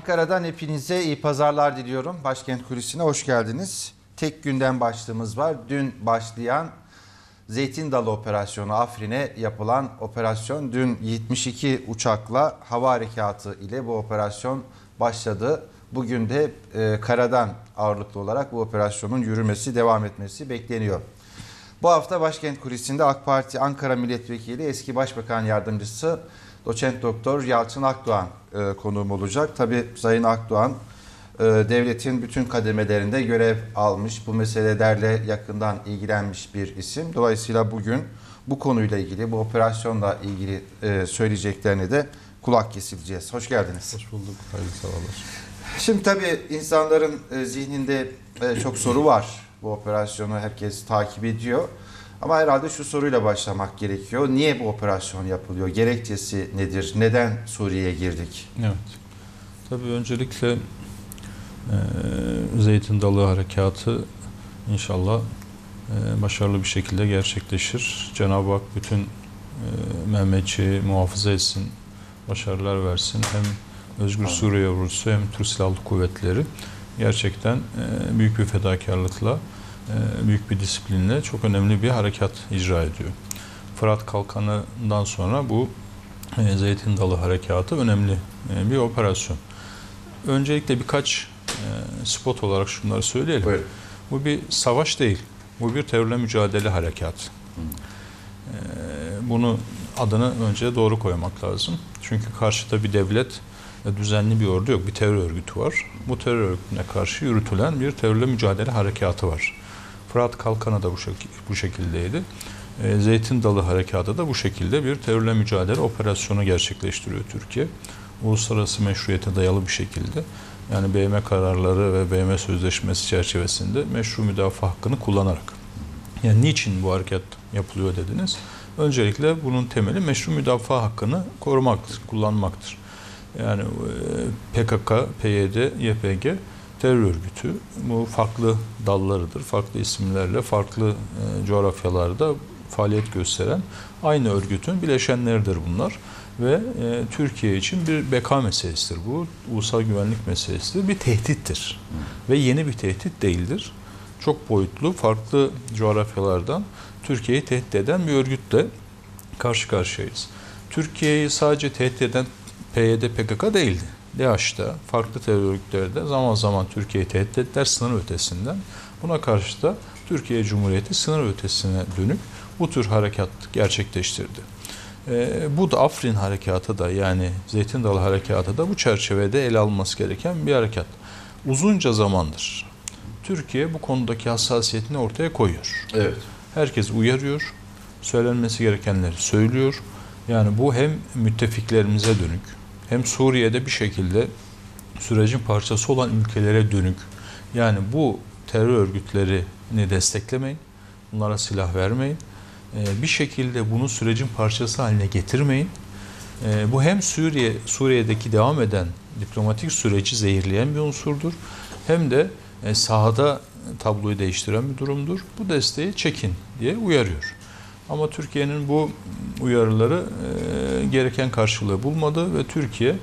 Ankara'dan hepinize iyi pazarlar diliyorum. Başkent Kulisi'ne hoş geldiniz. Tek günden başlığımız var. Dün başlayan Zeytin Dalı Operasyonu Afrin'e yapılan operasyon dün 72 uçakla hava harekatı ile bu operasyon başladı. Bugün de e, karadan ağırlıklı olarak bu operasyonun yürümesi, devam etmesi bekleniyor. Bu hafta Başkent Kulisi'nde AK Parti Ankara Milletvekili eski Başbakan Yardımcısı Doçent Doktor Yalçın Akdoğan e, konuğum olacak. Tabii Sayın Akdoğan e, devletin bütün kademelerinde görev almış, bu meselelerle yakından ilgilenmiş bir isim. Dolayısıyla bugün bu konuyla ilgili, bu operasyonla ilgili e, söyleyeceklerine de kulak kesileceğiz. Hoş geldiniz. Hoş bulduk. Hayırlı sabahlar. Şimdi tabii insanların e, zihninde e, çok soru var. Bu operasyonu herkes takip ediyor. Ama herhalde şu soruyla başlamak gerekiyor. Niye bu operasyon yapılıyor? Gerekçesi nedir? Neden Suriye'ye girdik? Evet. Tabii öncelikle e, Zeytin Dalı Harekatı inşallah e, başarılı bir şekilde gerçekleşir. Cenab-ı Hak bütün e, Mehmetçiği muhafaza etsin, başarılar versin. Hem Özgür. Suriye ordusu hem Türk Silahlı Kuvvetleri gerçekten e, büyük bir fedakarlıkla, büyük bir disiplinle çok önemli bir harekat icra ediyor. Fırat Kalkanı'ndan sonra bu e, Zeytin Dalı Harekatı önemli e, bir operasyon. Öncelikle birkaç e, spot olarak şunları söyleyelim. Buyurun. Bu bir savaş değil. Bu bir terörle mücadele harekatı. E, Bunu adını önce doğru koymak lazım. Çünkü karşıda bir devlet ve düzenli bir ordu yok. Bir terör örgütü var. Bu terör örgütüne karşı yürütülen bir terörle mücadele harekatı var. Fırat Kalkanı da bu, şek- bu şekildeydi. E, Zeytin Dalı Harekatı da bu şekilde bir terörle mücadele operasyonu gerçekleştiriyor Türkiye. Uluslararası meşruiyete dayalı bir şekilde. Yani BM kararları ve BM sözleşmesi çerçevesinde meşru müdafaa hakkını kullanarak. Yani niçin bu hareket yapılıyor dediniz? Öncelikle bunun temeli meşru müdafaa hakkını korumaktır, kullanmaktır. Yani e, PKK, PYD, YPG terör örgütü bu farklı dallarıdır. Farklı isimlerle farklı e, coğrafyalarda faaliyet gösteren aynı örgütün bileşenleridir bunlar. Ve e, Türkiye için bir beka meselesidir bu. Ulusal güvenlik meselesidir. Bir tehdittir. Ve yeni bir tehdit değildir. Çok boyutlu, farklı coğrafyalardan Türkiye'yi tehdit eden bir örgütle karşı karşıyayız. Türkiye'yi sadece tehdit eden PYD, PKK değildi. DAEŞ'ta, farklı terör örgütlerde zaman zaman Türkiye'yi tehdit ettiler sınır ötesinden. Buna karşı da Türkiye Cumhuriyeti sınır ötesine dönük bu tür harekat gerçekleştirdi. Ee, bu da Afrin harekatı da yani Zeytin Dalı harekatı da bu çerçevede ele alınması gereken bir harekat. Uzunca zamandır Türkiye bu konudaki hassasiyetini ortaya koyuyor. Evet. Herkes uyarıyor, söylenmesi gerekenleri söylüyor. Yani bu hem müttefiklerimize dönük, hem Suriye'de bir şekilde sürecin parçası olan ülkelere dönük. Yani bu terör örgütlerini desteklemeyin, bunlara silah vermeyin. Ee, Bir şekilde bunu sürecin parçası haline getirmeyin. Ee, Bu hem Suriye Suriye'deki devam eden diplomatik süreci zehirleyen bir unsurdur. Hem de e, sahada tabloyu değiştiren bir durumdur. Bu desteği çekin diye uyarıyor. Ama Türkiye'nin bu uyarıları e, gereken karşılığı bulmadı ve Türkiye e,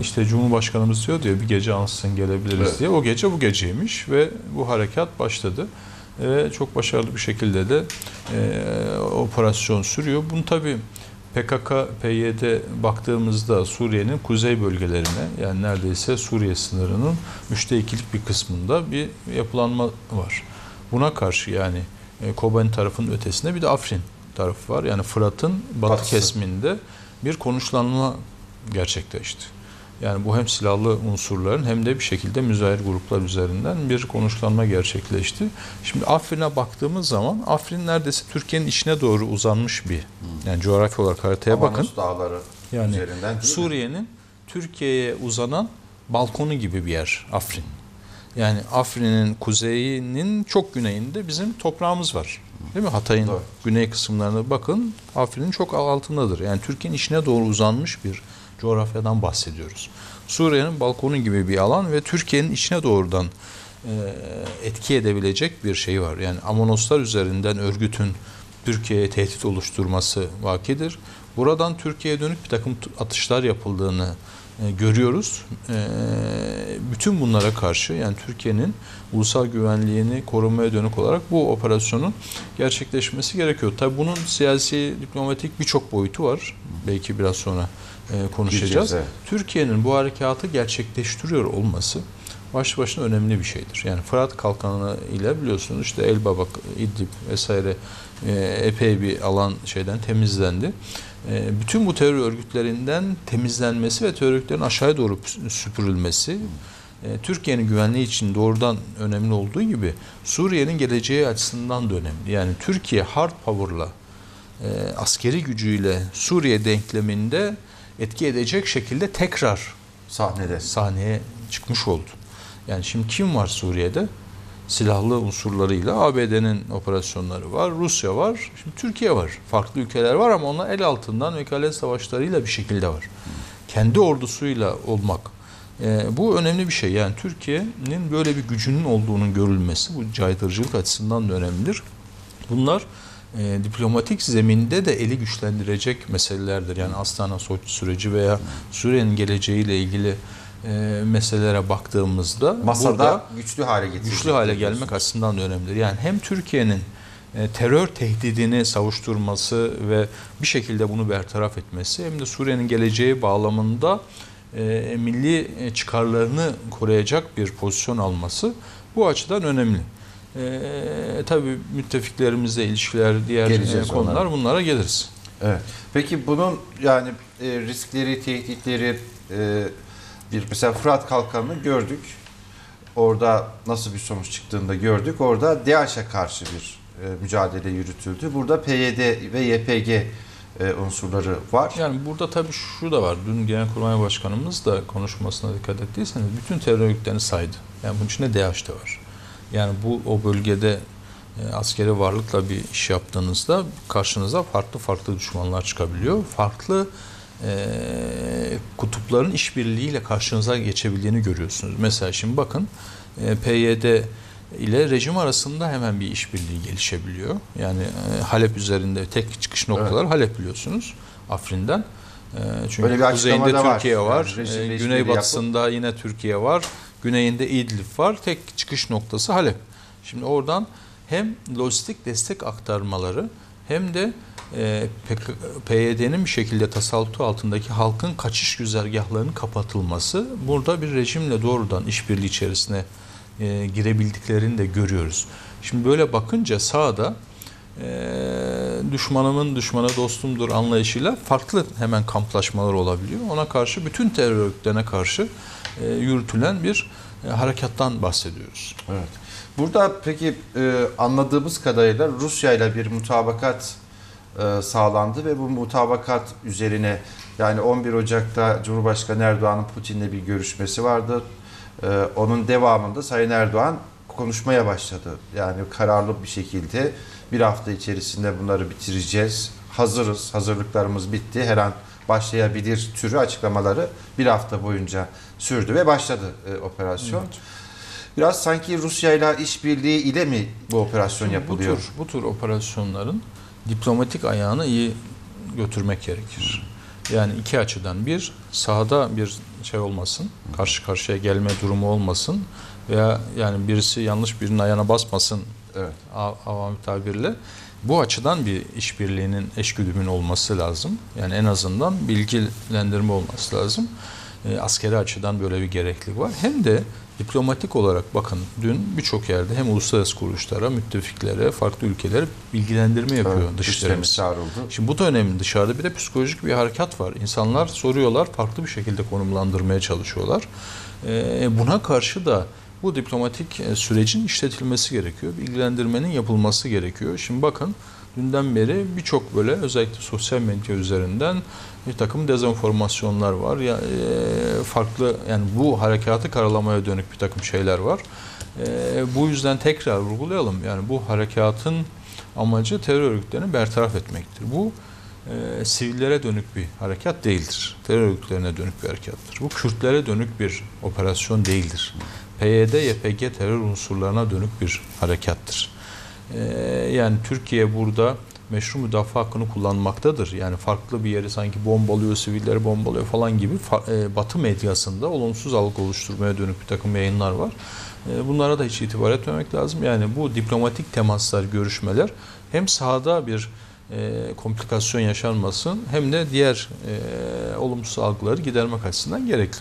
işte Cumhurbaşkanımız diyor diyor bir gece ansızın gelebiliriz Evet. diye. O gece bu geceymiş ve bu harekat başladı. Ve çok başarılı bir şekilde de e, operasyon sürüyor. Bunu tabii PKK, PYD baktığımızda Suriye'nin kuzey bölgelerine yani neredeyse Suriye sınırının üçte ikilik bir kısmında bir yapılanma var. Buna karşı yani Kobani tarafının ötesinde bir de Afrin tarafı var. Yani Fırat'ın batı Batısı. kesiminde bir konuşlanma gerçekleşti. Yani bu hem silahlı unsurların hem de bir şekilde müzahir gruplar üzerinden bir konuşlanma gerçekleşti. Şimdi Afrin'e baktığımız zaman Afrin neredeyse Türkiye'nin içine doğru uzanmış bir yani coğrafya olarak haritaya bakın. Dağları Yani üzerinden? Suriye'nin Türkiye'ye uzanan balkonu gibi bir yer Afrin. Yani Afrin'in kuzeyinin çok güneyinde bizim toprağımız var. Değil mi? Hatay'ın Doğru. güney kısımlarına bakın. Afrin'in çok altındadır. Yani Türkiye'nin içine doğru uzanmış bir coğrafyadan bahsediyoruz. Suriye'nin balkonu gibi bir alan ve Türkiye'nin içine doğrudan e, etki edebilecek bir şey var. Yani Amonoslar üzerinden örgütün Türkiye'ye tehdit oluşturması vakidir. Buradan Türkiye'ye dönük bir takım atışlar yapıldığını e, görüyoruz. E, bütün bunlara karşı yani Türkiye'nin ulusal güvenliğini korumaya dönük olarak bu operasyonun gerçekleşmesi gerekiyor. Tabii bunun siyasi, diplomatik birçok boyutu var. Belki biraz sonra e, konuşacağız. Evet. Türkiye'nin bu harekatı gerçekleştiriyor olması baş başına önemli bir şeydir. Yani Fırat Kalkanı ile biliyorsunuz işte Elbaba, İdlib vesaire e, epey bir alan şeyden temizlendi. E, bütün bu terör örgütlerinden temizlenmesi ve terör aşağıya doğru süpürülmesi e, Türkiye'nin güvenliği için doğrudan önemli olduğu gibi Suriye'nin geleceği açısından da önemli. Yani Türkiye hard power'la e, askeri gücüyle Suriye denkleminde etki edecek şekilde tekrar Sahnede. sahneye çıkmış oldu. Yani şimdi kim var Suriye'de? Silahlı unsurlarıyla ABD'nin operasyonları var, Rusya var, şimdi Türkiye var. Farklı ülkeler var ama onlar el altından vekalet savaşlarıyla bir şekilde var. Kendi ordusuyla olmak. e, bu önemli bir şey. Yani Türkiye'nin böyle bir gücünün olduğunun görülmesi bu caydırıcılık açısından da önemlidir. Bunlar e, diplomatik zeminde de eli güçlendirecek meselelerdir. Yani Astana Soç süreci veya Suriye'nin geleceğiyle ilgili e, meselelere baktığımızda Masada burada güçlü hale getirecek. güçlü hale gelmek açısından da önemlidir. Yani hem Türkiye'nin e, terör tehdidini savuşturması ve bir şekilde bunu bertaraf etmesi hem de Suriye'nin geleceği bağlamında e, milli e, çıkarlarını koruyacak bir pozisyon alması bu açıdan önemli. E, tabii müttefiklerimizle ilişkiler, diğer e, Geleceğiz konular onlara. bunlara geliriz. Evet. Peki bunun yani e, riskleri, tehditleri e, bir mesela Fırat Kalkanı'nı gördük. Orada nasıl bir sonuç çıktığını da gördük. Orada DAEŞ'e karşı bir e, mücadele yürütüldü. Burada PYD ve YPG e, unsurları var. Yani burada tabii şu da var. Dün Genelkurmay Başkanımız da konuşmasına dikkat ettiyseniz bütün terör örgütlerini saydı. Yani bunun içinde DAEŞ de var. Yani bu o bölgede e, askeri varlıkla bir iş yaptığınızda karşınıza farklı farklı düşmanlar çıkabiliyor. Farklı e, kutupların işbirliğiyle karşınıza geçebildiğini görüyorsunuz. Mesela şimdi bakın e, PYD ile rejim arasında hemen bir işbirliği gelişebiliyor. Yani e, Halep üzerinde tek çıkış noktalar Halep biliyorsunuz Afrin'den. E, çünkü Böyle bir kuzeyinde da var. Türkiye var, Yani e, güneybatısında yine Türkiye var, güneyinde İdlib var. Tek çıkış noktası Halep. Şimdi oradan hem lojistik destek aktarmaları hem de e, PYD'nin bir şekilde tasallutu altındaki halkın kaçış güzergahlarının kapatılması burada bir rejimle doğrudan işbirliği içerisine e, girebildiklerini de görüyoruz. Şimdi böyle bakınca sağda e, düşmanımın düşmanı dostumdur anlayışıyla farklı hemen kamplaşmalar olabiliyor. Ona karşı bütün terör örgütlerine karşı yürütülen bir harekattan bahsediyoruz. Evet. Burada peki anladığımız kadarıyla Rusya ile bir mutabakat e, sağlandı ve bu mutabakat üzerine yani 11 Ocak'ta Cumhurbaşkanı Erdoğan'ın Putin'le bir görüşmesi vardı. E, onun devamında Sayın Erdoğan konuşmaya başladı. Yani kararlı bir şekilde bir hafta içerisinde bunları bitireceğiz. Hazırız, hazırlıklarımız bitti. Her an başlayabilir türü açıklamaları bir hafta boyunca sürdü ve başladı e, operasyon. Biraz sanki Rusya ile işbirliği ile mi bu operasyon Şimdi yapılıyor? Bu tür, bu tür operasyonların diplomatik ayağını iyi götürmek gerekir. Yani iki açıdan. Bir, sahada bir şey olmasın, karşı karşıya gelme durumu olmasın veya yani birisi yanlış birinin ayağına basmasın Evet. av- avam tabirle. Bu açıdan bir işbirliğinin, eşgüdümün olması lazım. Yani en azından bilgilendirme olması lazım. E, askeri açıdan böyle bir gereklilik var. Hem de diplomatik olarak bakın dün birçok yerde hem uluslararası kuruluşlara, müttefiklere, farklı ülkelere bilgilendirme yapıyor Evet, dışişlerimiz. Şimdi bu da önemli. Dışarıda bir de psikolojik bir harekat var. İnsanlar soruyorlar, farklı bir şekilde konumlandırmaya çalışıyorlar. Ee, buna karşı da bu diplomatik e, sürecin işletilmesi gerekiyor. Bilgilendirmenin yapılması gerekiyor. Şimdi bakın dünden beri birçok böyle özellikle sosyal medya üzerinden bir takım dezenformasyonlar var. Ya e, farklı yani bu harekatı karalamaya dönük bir takım şeyler var. E, bu yüzden tekrar vurgulayalım. Yani bu harekatın amacı terör örgütlerini bertaraf etmektir. Bu e, sivillere dönük bir harekat değildir. Terör örgütlerine dönük bir harekattır. Bu Kürtlere dönük bir operasyon değildir. PYD, YPG terör unsurlarına dönük bir harekattır. E, yani Türkiye burada meşru müdafaa hakkını kullanmaktadır. Yani farklı bir yeri sanki bombalıyor, sivilleri bombalıyor falan gibi e, Batı medyasında olumsuz algı oluşturmaya dönük bir takım yayınlar var. E, bunlara da hiç itibar etmemek lazım. Yani bu diplomatik temaslar, görüşmeler hem sahada bir e, komplikasyon yaşanmasın hem de diğer e, olumsuz algıları gidermek açısından gerekli.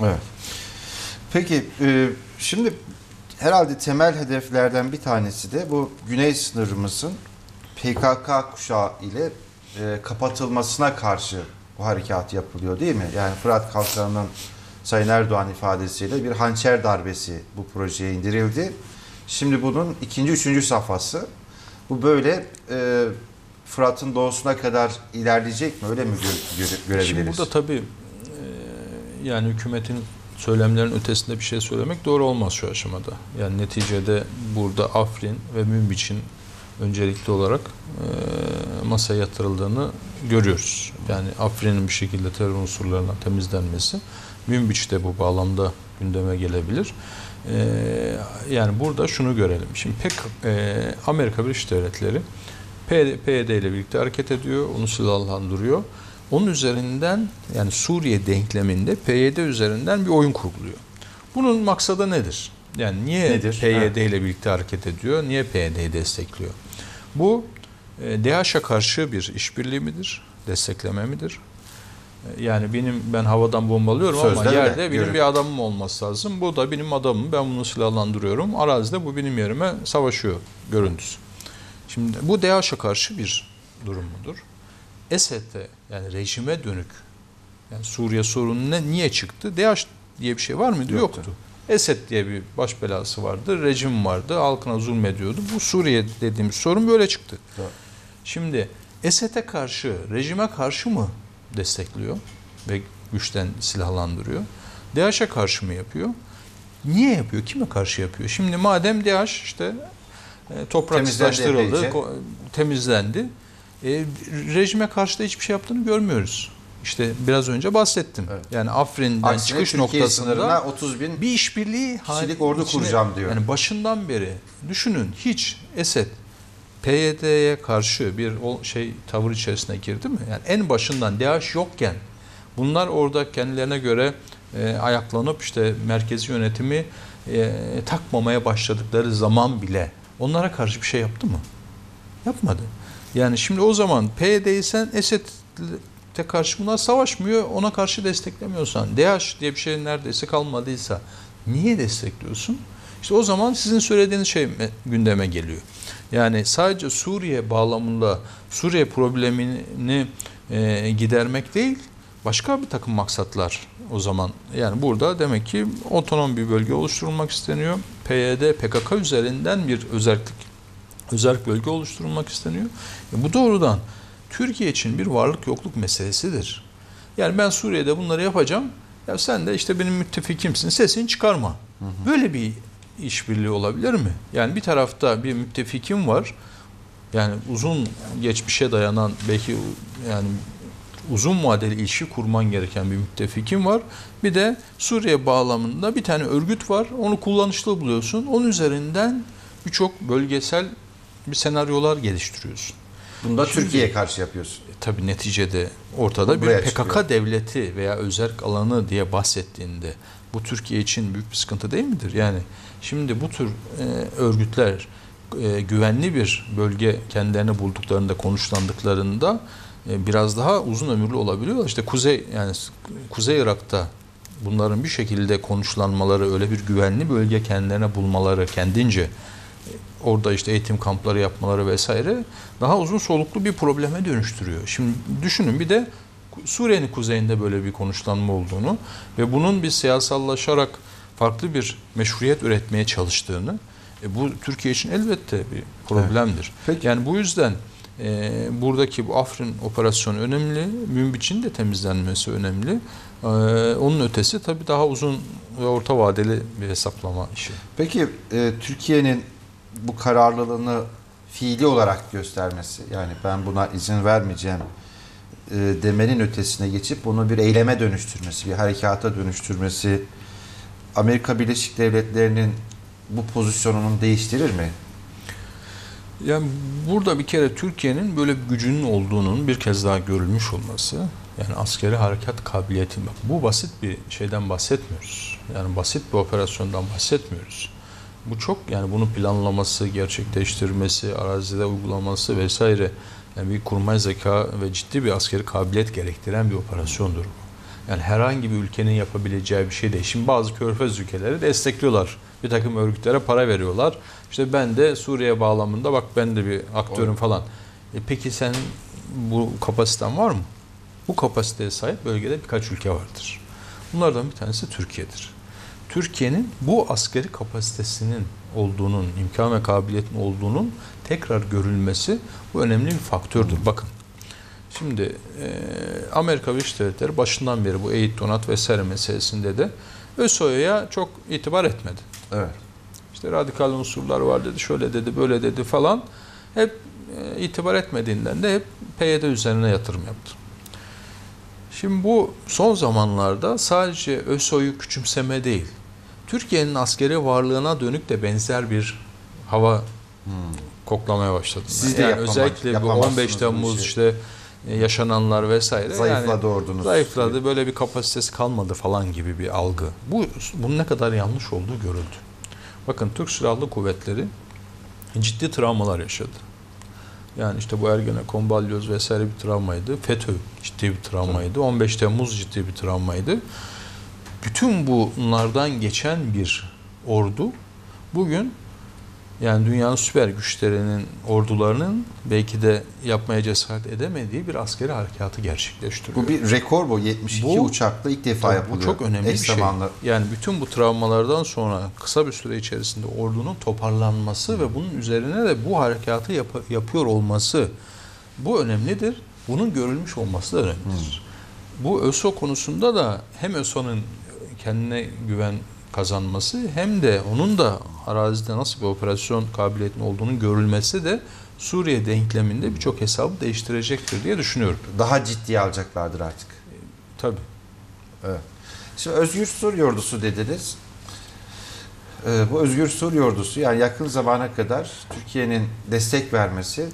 Evet. Peki şimdi herhalde temel hedeflerden bir tanesi de bu güney sınırımızın PKK kuşağı ile e, kapatılmasına karşı bu harekat yapılıyor değil mi? Yani Fırat Kalkanı'nın Sayın Erdoğan ifadesiyle bir hançer darbesi bu projeye indirildi. Şimdi bunun ikinci, üçüncü safhası. Bu böyle e, Fırat'ın doğusuna kadar ilerleyecek mi? Öyle mi gö- göre- görebiliriz? Şimdi burada tabii e, yani hükümetin söylemlerin ötesinde bir şey söylemek doğru olmaz şu aşamada. Yani neticede burada Afrin ve Münbiç'in öncelikli olarak e, masaya yatırıldığını görüyoruz. Yani Afrin'in bir şekilde terör unsurlarından temizlenmesi, Münbiç de bu bağlamda gündeme gelebilir. E, yani burada şunu görelim. Şimdi pek e, Amerika Birleşik Devletleri PYD, ile birlikte hareket ediyor, onu silahlandırıyor. Onun üzerinden yani Suriye denkleminde PYD üzerinden bir oyun kurguluyor. Bunun maksadı nedir? Yani niye Nedir? PYD ile birlikte hareket ediyor? Niye PYD'yi destekliyor? Bu e, DAEŞ'e karşı bir işbirliği midir? Destekleme midir? E, Yani benim ben havadan bombalıyorum Sözde ama yerde benim görün. bir adamım olması lazım. Bu da benim adamım. Ben bunu silahlandırıyorum. Arazide bu benim yerime savaşıyor görüntüsü. Şimdi bu DAEŞ'e karşı bir durum mudur? Esed'de yani rejime dönük yani Suriye sorunu ne, niye çıktı? DAEŞ diye bir şey var mıydı? Yoktu. Yoktu. Esed diye bir baş belası vardı, rejim vardı, halkına zulmediyordu. Bu Suriye dediğimiz sorun böyle çıktı. Doğru. Şimdi Esed'e karşı, rejime karşı mı destekliyor ve güçten silahlandırıyor? DAEŞ'e karşı mı yapıyor? Niye yapıyor? Kime karşı yapıyor? Şimdi madem DAEŞ işte e, topraksızlaştırıldı, Temizlendi temizlendi. E, rejime karşı da hiçbir şey yaptığını görmüyoruz. İşte biraz önce bahsettim. Evet. Yani Afrin'den Aksine çıkış Türkiye noktasında 30 bin bir işbirliği kişilik hali- ordu içine- kuracağım diyor. Yani başından beri düşünün hiç Esed PYD'ye karşı bir o şey tavır içerisine girdi mi? Yani en başından DAEŞ yokken bunlar orada kendilerine göre e, ayaklanıp işte merkezi yönetimi e, takmamaya başladıkları zaman bile onlara karşı bir şey yaptı mı? Yapmadı. Yani şimdi o zaman PYD'yi sen Esed'e karşı bunlar savaşmıyor, ona karşı desteklemiyorsan, DAEŞ diye bir şey neredeyse kalmadıysa niye destekliyorsun? İşte o zaman sizin söylediğiniz şey me- gündeme geliyor. Yani sadece Suriye bağlamında Suriye problemini e, gidermek değil, başka bir takım maksatlar o zaman. Yani burada demek ki otonom bir bölge oluşturulmak isteniyor. PYD, PKK üzerinden bir özellik özel bölge oluşturulmak isteniyor. E bu doğrudan Türkiye için bir varlık yokluk meselesidir. Yani ben Suriye'de bunları yapacağım. Ya sen de işte benim müttefikimsin. Sesini çıkarma. Böyle bir işbirliği olabilir mi? Yani bir tarafta bir müttefikim var. Yani uzun geçmişe dayanan belki yani uzun vadeli ilişki kurman gereken bir müttefikin var. Bir de Suriye bağlamında bir tane örgüt var. Onu kullanışlı buluyorsun. Onun üzerinden birçok bölgesel bir senaryolar geliştiriyorsun. Bunu da Şimdi- Türkiye'ye karşı yapıyorsun. E, tabii neticede ortada bir PKK çıkıyor. devleti veya özerk alanı diye bahsettiğinde bu Türkiye için büyük bir sıkıntı değil midir? Yani şimdi bu tür e, örgütler e, güvenli bir bölge kendilerine bulduklarında konuşlandıklarında e, biraz daha uzun ömürlü olabiliyorlar. İşte Kuzey yani Kuzey Irak'ta bunların bir şekilde konuşlanmaları, öyle bir güvenli bölge kendilerine bulmaları kendince orada işte eğitim kampları yapmaları vesaire daha uzun soluklu bir probleme dönüştürüyor. Şimdi düşünün bir de Suriye'nin kuzeyinde böyle bir konuşlanma olduğunu ve bunun bir siyasallaşarak farklı bir meşruiyet üretmeye çalıştığını e, bu Türkiye için elbette bir problemdir. Peki. Yani bu yüzden e, buradaki bu Afrin operasyonu önemli, Münbiç'in de temizlenmesi önemli. E, onun ötesi tabii daha uzun ve orta vadeli bir hesaplama işi. Peki e, Türkiye'nin bu kararlılığını fiili olarak göstermesi yani ben buna izin vermeyeceğim e, demenin ötesine geçip bunu bir eyleme dönüştürmesi, bir harekata dönüştürmesi Amerika Birleşik Devletleri'nin bu pozisyonunu değiştirir mi? Yani burada bir kere Türkiye'nin böyle bir gücünün olduğunun bir kez daha görülmüş olması, yani askeri harekat kabiliyeti, bu basit bir şeyden bahsetmiyoruz. Yani basit bir operasyondan bahsetmiyoruz. Bu çok yani bunun planlaması, gerçekleştirmesi, arazide uygulaması vesaire yani bir kurmay zeka ve ciddi bir askeri kabiliyet gerektiren bir operasyondur. Yani herhangi bir ülkenin yapabileceği bir şey değil. Şimdi bazı körfez ülkeleri destekliyorlar. Bir takım örgütlere para veriyorlar. İşte ben de Suriye bağlamında bak ben de bir aktörüm falan. E peki sen bu kapasiten var mı? Bu kapasiteye sahip bölgede birkaç ülke vardır. Bunlardan bir tanesi Türkiye'dir. Türkiye'nin bu askeri kapasitesinin olduğunun, imkan ve kabiliyetin olduğunun tekrar görülmesi bu önemli bir faktördür. Bakın şimdi e, Amerika Birleşik Devletleri başından beri bu eğit, donat vesaire meselesinde de ÖSO'ya çok itibar etmedi. Evet. İşte radikal unsurlar var dedi, şöyle dedi, böyle dedi falan. Hep e, itibar etmediğinden de hep PYD üzerine yatırım yaptı. Şimdi bu son zamanlarda sadece ÖSO'yu küçümseme değil, Türkiye'nin askeri varlığına dönük de benzer bir hava koklamaya başladı. Siz de yani özellikle bu yapamazsınız 15 bu Temmuz işi. işte e, yaşananlar vesaire. Zayıfladı yani, ordunuz. Zayıfladı. Böyle bir kapasitesi kalmadı falan gibi bir algı. Bu bunun ne kadar yanlış olduğu görüldü. Bakın Türk Silahlı Kuvvetleri ciddi travmalar yaşadı. Yani işte bu Ergenekon, Balyoz vesaire bir travmaydı. FETÖ ciddi bir travmaydı. 15 Temmuz ciddi bir travmaydı. Bütün bunlardan geçen bir ordu bugün yani dünyanın süper güçlerinin ordularının belki de yapmaya cesaret edemediği bir askeri harekatı gerçekleştiriyor. Bu bir rekor bu. 72 Bu- uçakla ilk defa Tabii yapılıyor. Bu çok önemli Eş bir şey. zamanlı. Yani bütün bu travmalardan sonra kısa bir süre içerisinde ordunun toparlanması ve bunun üzerine de bu harekatı yap- yapıyor olması bu önemlidir. Bunun görülmüş olması da önemlidir. Bu ÖSO konusunda da hem ÖSO'nun kendine güven kazanması hem de onun da arazide nasıl bir operasyon kabiliyetinin olduğunun görülmesi de Suriye denkleminde birçok hesabı değiştirecektir diye düşünüyorum. Daha ciddiye alacaklardır artık. Tabii. Evet. Şimdi Özgür Suriye Ordusu dediniz. Ee, bu Özgür Suriye Ordusu yani yakın zamana kadar Türkiye'nin destek vermesi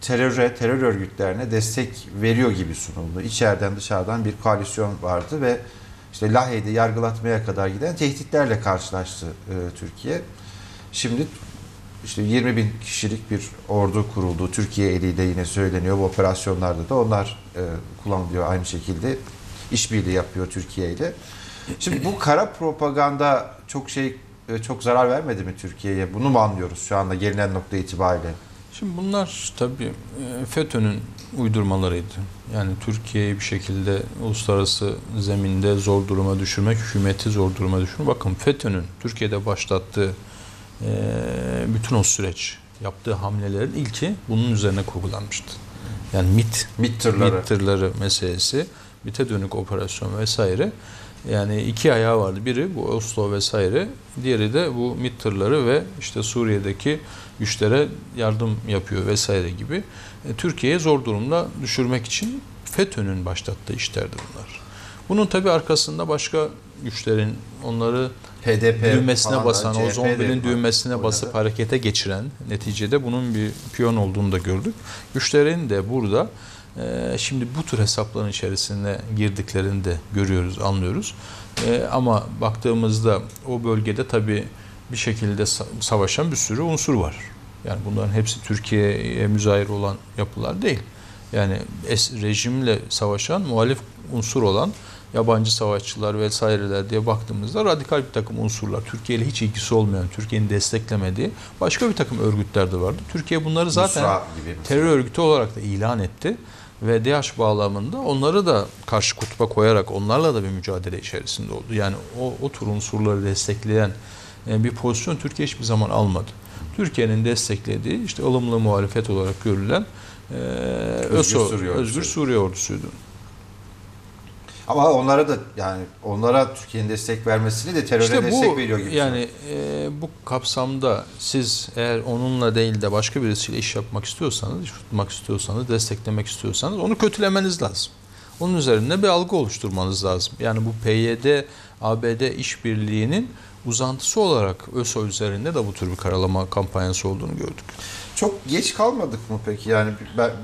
teröre, terör örgütlerine destek veriyor gibi sunuldu. İçeriden dışarıdan bir koalisyon vardı ve işte Lahey'de yargılatmaya kadar giden tehditlerle karşılaştı e, Türkiye. Şimdi işte 20 bin kişilik bir ordu kuruldu. Türkiye eliyle yine söyleniyor. Bu operasyonlarda da onlar e, kullanılıyor aynı şekilde. işbirliği yapıyor Türkiye ile. Şimdi bu kara propaganda çok şey e, çok zarar vermedi mi Türkiye'ye? Bunu mu anlıyoruz şu anda gelinen nokta itibariyle? Şimdi bunlar tabii e, FETÖ'nün uydurmalarıydı. Yani Türkiye'yi bir şekilde uluslararası zeminde zor duruma düşürmek, hükümeti zor duruma düşürmek. Bakın FETÖ'nün Türkiye'de başlattığı e, bütün o süreç, yaptığı hamlelerin ilki bunun üzerine kurgulanmıştı. Yani MIT, MİT tırları. MİT tırları meselesi, MİT'e dönük operasyon vesaire. Yani iki ayağı vardı. Biri bu Oslo vesaire, diğeri de bu MİT tırları ve işte Suriye'deki güçlere yardım yapıyor vesaire gibi. E, Türkiye'ye zor durumda düşürmek için FETÖ'nün başlattığı işlerdi bunlar. Bunun tabi arkasında başka güçlerin onları HDP düğmesine falan basan, o CHP zombinin de düğmesine oynadı. basıp harekete geçiren neticede bunun bir piyon olduğunu da gördük. Güçlerin de burada e, şimdi bu tür hesapların içerisine girdiklerini de görüyoruz, anlıyoruz. E, ama baktığımızda o bölgede tabii bir şekilde sa- savaşan bir sürü unsur var. Yani bunların hepsi Türkiye'ye müzahir olan yapılar değil. Yani es, rejimle savaşan, muhalif unsur olan yabancı savaşçılar vesaireler diye baktığımızda radikal bir takım unsurlar, Türkiye ile hiç ilgisi olmayan, Türkiye'nin desteklemediği başka bir takım örgütler de vardı. Türkiye bunları zaten terör örgütü olarak da ilan etti ve DH bağlamında onları da karşı kutba koyarak onlarla da bir mücadele içerisinde oldu. Yani o, o tür unsurları destekleyen e, bir pozisyon Türkiye hiçbir zaman almadı. Türkiye'nin desteklediği işte ılımlı muhalefet olarak görülen e, ÖSO, Suriye. Özgür Suriye Ordusu'ydu. Ama onlara da yani onlara Türkiye'nin destek vermesini de teröre İşte destek bu veriyor gibi. yani e, bu kapsamda siz eğer onunla değil de başka birisiyle iş yapmak istiyorsanız, iş tutmak istiyorsanız, desteklemek istiyorsanız onu kötülemeniz lazım. Onun üzerinde bir algı oluşturmanız lazım. Yani bu PYD ABD işbirliğinin uzantısı olarak ÖSO üzerinde de bu tür bir karalama kampanyası olduğunu gördük. Çok geç kalmadık mı peki? Yani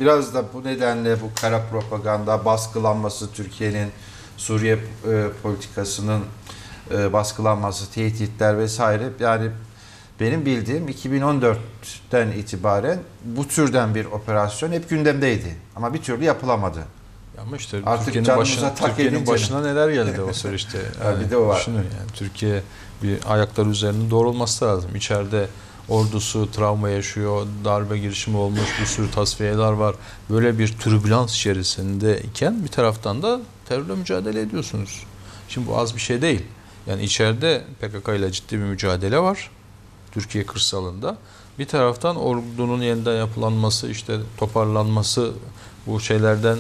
biraz da bu nedenle bu kara propaganda baskılanması Türkiye'nin Suriye e, politikasının e, baskılanması, tehditler vesaire yani benim bildiğim 2014'ten itibaren bu türden bir operasyon hep gündemdeydi. Ama bir türlü yapılamadı. Ama işte Artık Türkiye'nin başına, Türkiye'nin başına neler geldi o süreçte. Ha, bir de o var. Düşünün yani Türkiye bir ayaklar üzerinde doğrulması lazım. İçeride ordusu travma yaşıyor, darbe girişimi olmuş, bir sürü tasfiyeler var. Böyle bir türbülans içerisindeyken bir taraftan da terörle mücadele ediyorsunuz. Şimdi bu az bir şey değil. Yani içeride PKK ile ciddi bir mücadele var. Türkiye kırsalında. Bir taraftan ordunun yeniden yapılanması, işte toparlanması, bu şeylerden,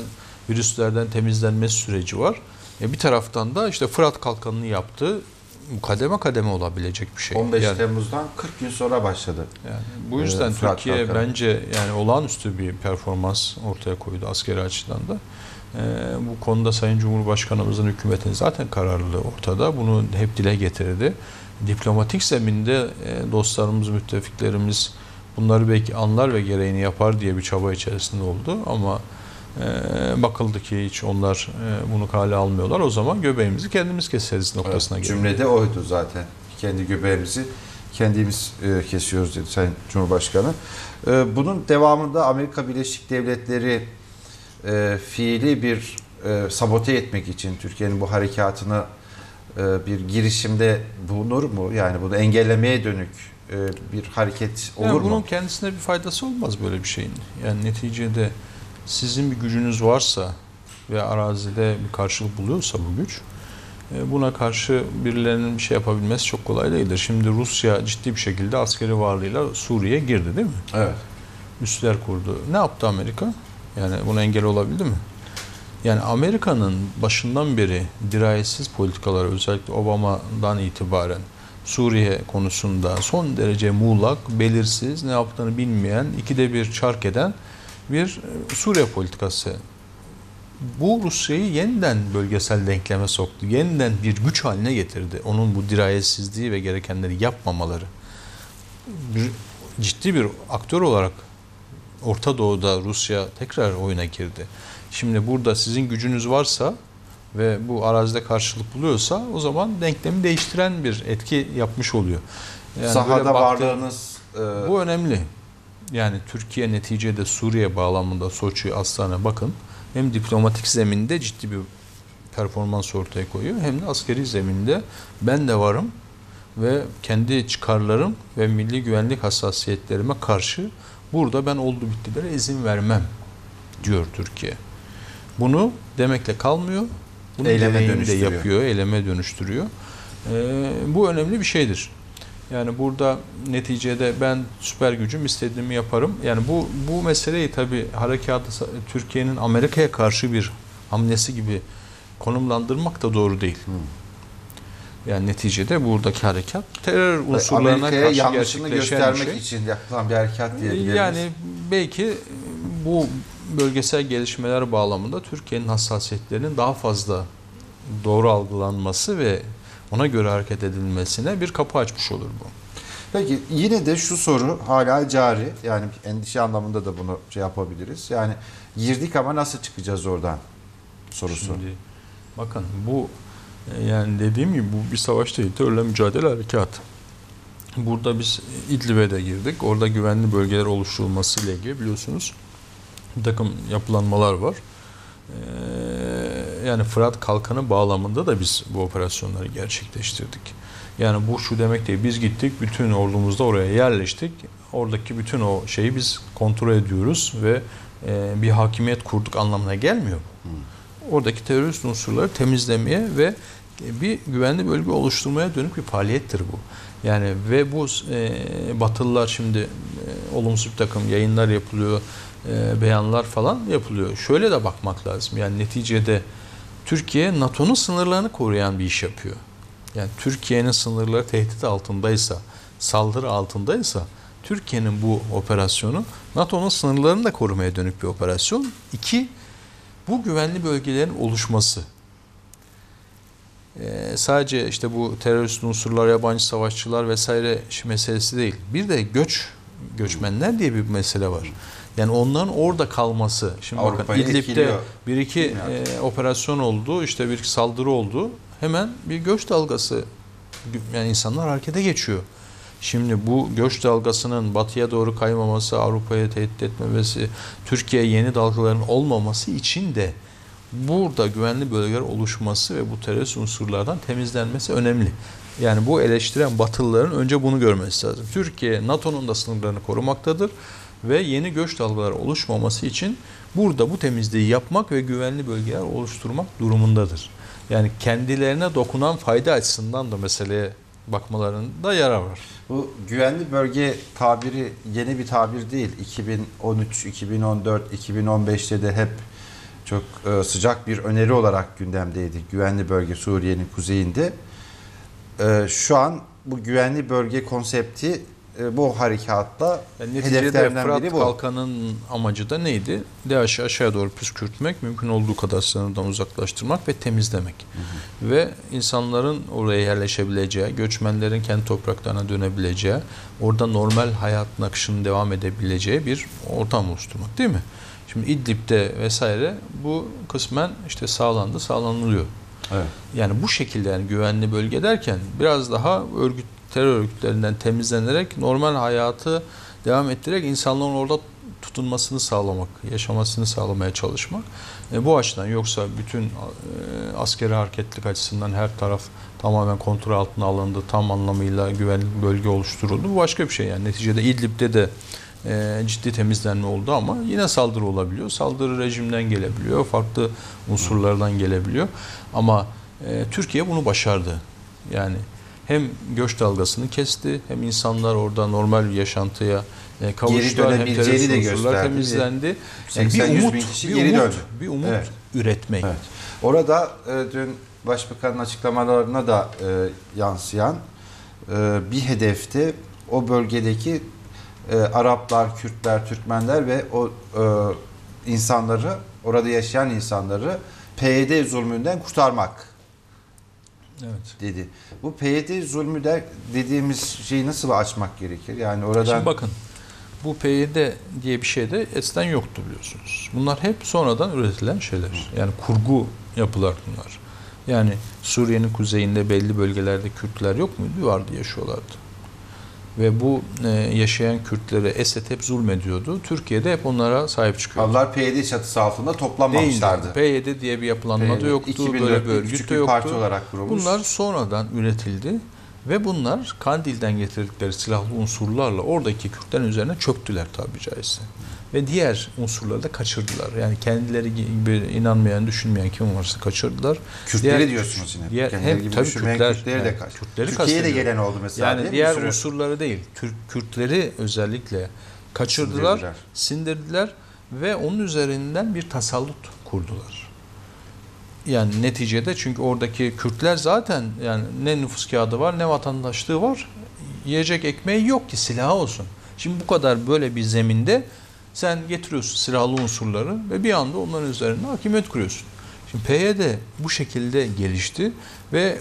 virüslerden temizlenmesi süreci var. E bir taraftan da işte Fırat Kalkanı'nı yaptığı bu kademe kademe olabilecek bir şey. 15 yani, Temmuz'dan 40 gün sonra başladı. yani bu yüzden Ee, Türkiye Kalkanı. bence yani olağanüstü bir performans ortaya koydu askeri açıdan da. Ee, bu konuda Sayın Cumhurbaşkanımızın hükümetin zaten kararlılığı ortada. Bunu hep dile getirdi. Diplomatik zeminde e, dostlarımız, müttefiklerimiz bunları belki anlar ve gereğini yapar diye bir çaba içerisinde oldu ama e, bakıldı ki hiç onlar e, bunu kale almıyorlar. O zaman göbeğimizi kendimiz keseriz noktasına Evet, geldi. Cümlede oydu zaten. Kendi göbeğimizi kendimiz e, kesiyoruz dedi Sayın Cumhurbaşkanı. E, bunun devamında Amerika Birleşik Devletleri e, fiili bir e, sabote etmek için Türkiye'nin bu harekatını e, bir girişimde bulunur mu? Yani bunu engellemeye dönük e, bir hareket olur Yani bunun mu? kendisine bir faydası olmaz böyle bir şeyin. Yani neticede sizin bir gücünüz varsa ve arazide bir karşılık buluyorsa bu güç e, buna karşı birilerinin bir şey yapabilmesi çok kolay değildir. Şimdi Rusya ciddi bir şekilde askeri varlığıyla Suriye'ye girdi değil mi? Evet. Üsler kurdu. Ne yaptı Amerika? Yani buna engel olabildi mi? Yani Amerika'nın başından beri dirayetsiz politikaları özellikle Obama'dan itibaren Suriye konusunda son derece muğlak, belirsiz, ne yaptığını bilmeyen, ikide bir çark eden bir e, Suriye politikası. Bu Rusya'yı yeniden bölgesel denkleme soktu. Yeniden bir güç haline getirdi. Onun bu dirayetsizliği ve gerekenleri yapmamaları. Bir, ciddi bir aktör olarak Orta Doğu'da Rusya tekrar oyuna girdi. Şimdi burada sizin gücünüz varsa ve bu arazide karşılık buluyorsa o zaman denklemi değiştiren bir etki yapmış oluyor. Yani Sahada böyle baktığın- varlığınız e, bu önemli. Yani Türkiye neticede Suriye bağlamında Soçi, Aslan'a bakın. Hem diplomatik zeminde ciddi bir performans ortaya koyuyor hem de askeri zeminde ben de varım ve kendi çıkarlarım ve milli güvenlik hassasiyetlerime karşı burada ben oldu bittilere izin vermem diyor Türkiye. Bunu demekle kalmıyor. Bunu Eyleme dönüştürüyor. yapıyor, eyleme dönüştürüyor. Ee, bu önemli bir şeydir. Yani burada neticede ben süper gücüm istediğimi yaparım. Yani bu bu meseleyi tabii harekatı Türkiye'nin Amerika'ya karşı bir hamlesi gibi konumlandırmak da doğru değil. Yani neticede buradaki harekat terör unsurlarına Amerika'ya karşı yanlışını göstermek şey. için yapılan bir harekat diyebiliriz. Yani belki bu bölgesel gelişmeler bağlamında Türkiye'nin hassasiyetlerinin daha fazla doğru algılanması ve ona göre hareket edilmesine bir kapı açmış olur bu. Peki yine de şu soru hala cari. Yani endişe anlamında da bunu şey yapabiliriz. Yani girdik ama nasıl çıkacağız oradan sorusu. Şimdi bakın bu e, yani dediğim gibi bu bir savaş değil, terörle mücadele harekatı. Burada biz İdlib'e de girdik. Orada güvenli bölgeler oluşturulması ile ilgili biliyorsunuz bir takım yapılanmalar var. Yani Fırat Kalkanı bağlamında da biz bu operasyonları gerçekleştirdik. Yani bu şu demek değil. Biz gittik, bütün ordumuzda oraya yerleştik. Oradaki bütün o şeyi biz kontrol ediyoruz ve e, bir hakimiyet kurduk anlamına gelmiyor bu. Oradaki terörist unsurları temizlemeye ve bir güvenli bölge oluşturmaya dönük bir faaliyettir bu. Yani ve bu e, Batılılar şimdi e, olumsuz bir takım yayınlar yapılıyor, e, beyanlar falan yapılıyor. Şöyle de bakmak lazım. Yani neticede Türkiye NATO'nun sınırlarını koruyan bir iş yapıyor. Yani Türkiye'nin sınırları tehdit altındaysa, saldırı altındaysa Türkiye'nin bu operasyonu NATO'nun sınırlarını da korumaya dönük bir operasyon. İki, Bu güvenli bölgelerin oluşması e, sadece işte bu terörist unsurlar, yabancı savaşçılar vesaire meselesi değil. Bir de göç, göçmenler diye bir mesele var. Yani onların orada kalması. Şimdi bakın İdlib'de etkiliyor. bir iki e, operasyon oldu, işte bir saldırı oldu. Hemen bir göç dalgası yani insanlar harekete geçiyor. Şimdi bu göç dalgasının batıya doğru kaymaması, Avrupa'ya tehdit etmemesi, Türkiye yeni dalgaların olmaması için de burada güvenli bölgeler oluşması ve bu terörist unsurlardan temizlenmesi önemli. Yani bu eleştiren Batılıların önce bunu görmesi lazım. Türkiye NATO'nun da sınırlarını korumaktadır ve yeni göç dalgaları oluşmaması için burada bu temizliği yapmak ve güvenli bölgeler oluşturmak durumundadır. Yani kendilerine dokunan fayda açısından da meseleye bakmalarında yarar var. Bu güvenli bölge tabiri yeni bir tabir değil. 2013, 2014, 2015'te de hep çok e, sıcak bir öneri olarak gündemdeydi. Güvenli bölge Suriye'nin kuzeyinde. E, Şu an bu güvenli bölge konsepti bu harekatta Yani neticede hedeflerinden Fırat biri bu. Kalkan'ın amacı da neydi? DAEŞ'i aşağıya doğru püskürtmek, mümkün olduğu kadar sınırdan uzaklaştırmak ve temizlemek. Ve insanların oraya yerleşebileceği, göçmenlerin kendi topraklarına dönebileceği, orada normal hayatın akışının devam edebileceği bir ortam oluşturmak değil mi? Şimdi İdlib'de vesaire bu kısmen işte sağlandı, sağlanılıyor. Evet. Yani bu şekilde yani güvenli bölge derken biraz daha örgüt terör örgütlerinden temizlenerek normal hayatı devam ettirerek insanların orada tutunmasını sağlamak, yaşamasını sağlamaya çalışmak. E, bu açıdan yoksa bütün e, askeri hareketlik açısından her taraf tamamen kontrol altına alındı, tam anlamıyla güvenli bölge oluşturuldu. Bu başka bir şey yani. Neticede İdlib'de de e, ciddi temizlenme oldu ama yine saldırı olabiliyor. Saldırı rejimden gelebiliyor, farklı unsurlardan gelebiliyor. Ama e, Türkiye bunu başardı. Yani hem göç dalgasını kesti, hem insanlar orada normal yaşantıya e, kavuştular, hem terörist de unsurlar temizlendi. Yani 80-100 bir umut, bin kişi bir geri umut, döndü. bir umut Evet. üretmek. Evet. Orada e, dün Başbakanın açıklamalarına da e, yansıyan e, bir hedefti o bölgedeki e, Araplar, Kürtler, Türkmenler ve o e, insanları, orada yaşayan insanları PYD zulmünden kurtarmak Evet. dedi. Bu PYD zulmü de dediğimiz şeyi nasıl açmak gerekir? Yani oradan Şimdi bakın bu PYD diye bir şey de eskiden yoktu biliyorsunuz. Bunlar hep sonradan üretilen şeyler. Yani kurgu yapılar bunlar. Yani Suriye'nin kuzeyinde belli bölgelerde Kürtler yok muydu? Vardı yaşıyorlardı. Ve bu e, yaşayan Kürtlere Esed hep zulmediyordu. Türkiye'de hep onlara sahip çıkıyordu. onlar PYD çatısı altında Değildi. toplanmamışlardı. PYD diye bir yapılanma da yoktu. 2004'te Böyle bir örgüt de bir parti yoktu. olarak kurulmuş. Bunlar sonradan üretildi ve bunlar Kandil'den getirdikleri silahlı unsurlarla oradaki Kürtlerin üzerine çöktüler tabi caizse. Ve diğer unsurları da kaçırdılar. Yani kendileri gibi inanmayan, düşünmeyen kim varsa kaçırdılar. Kürtleri Diğer- diyorsunuz yine. diğer- Kendileri hem gibi tabii Kürtler- Kürtleri de kaç. Kürtleri Türkiye'ye de gelen oldu mesela Yani diğer sürü. unsurları değil, Türk Kürtleri özellikle kaçırdılar, Sindirdiler. sindirdiler ve onun üzerinden bir tasallut kurdular. Yani neticede çünkü oradaki Kürtler zaten yani ne nüfus kağıdı var ne vatandaşlığı var. Yiyecek ekmeği yok ki silahı olsun. Şimdi bu kadar böyle bir zeminde sen getiriyorsun silahlı unsurları ve bir anda onların üzerine hakimiyet kuruyorsun. Şimdi PYD bu şekilde gelişti ve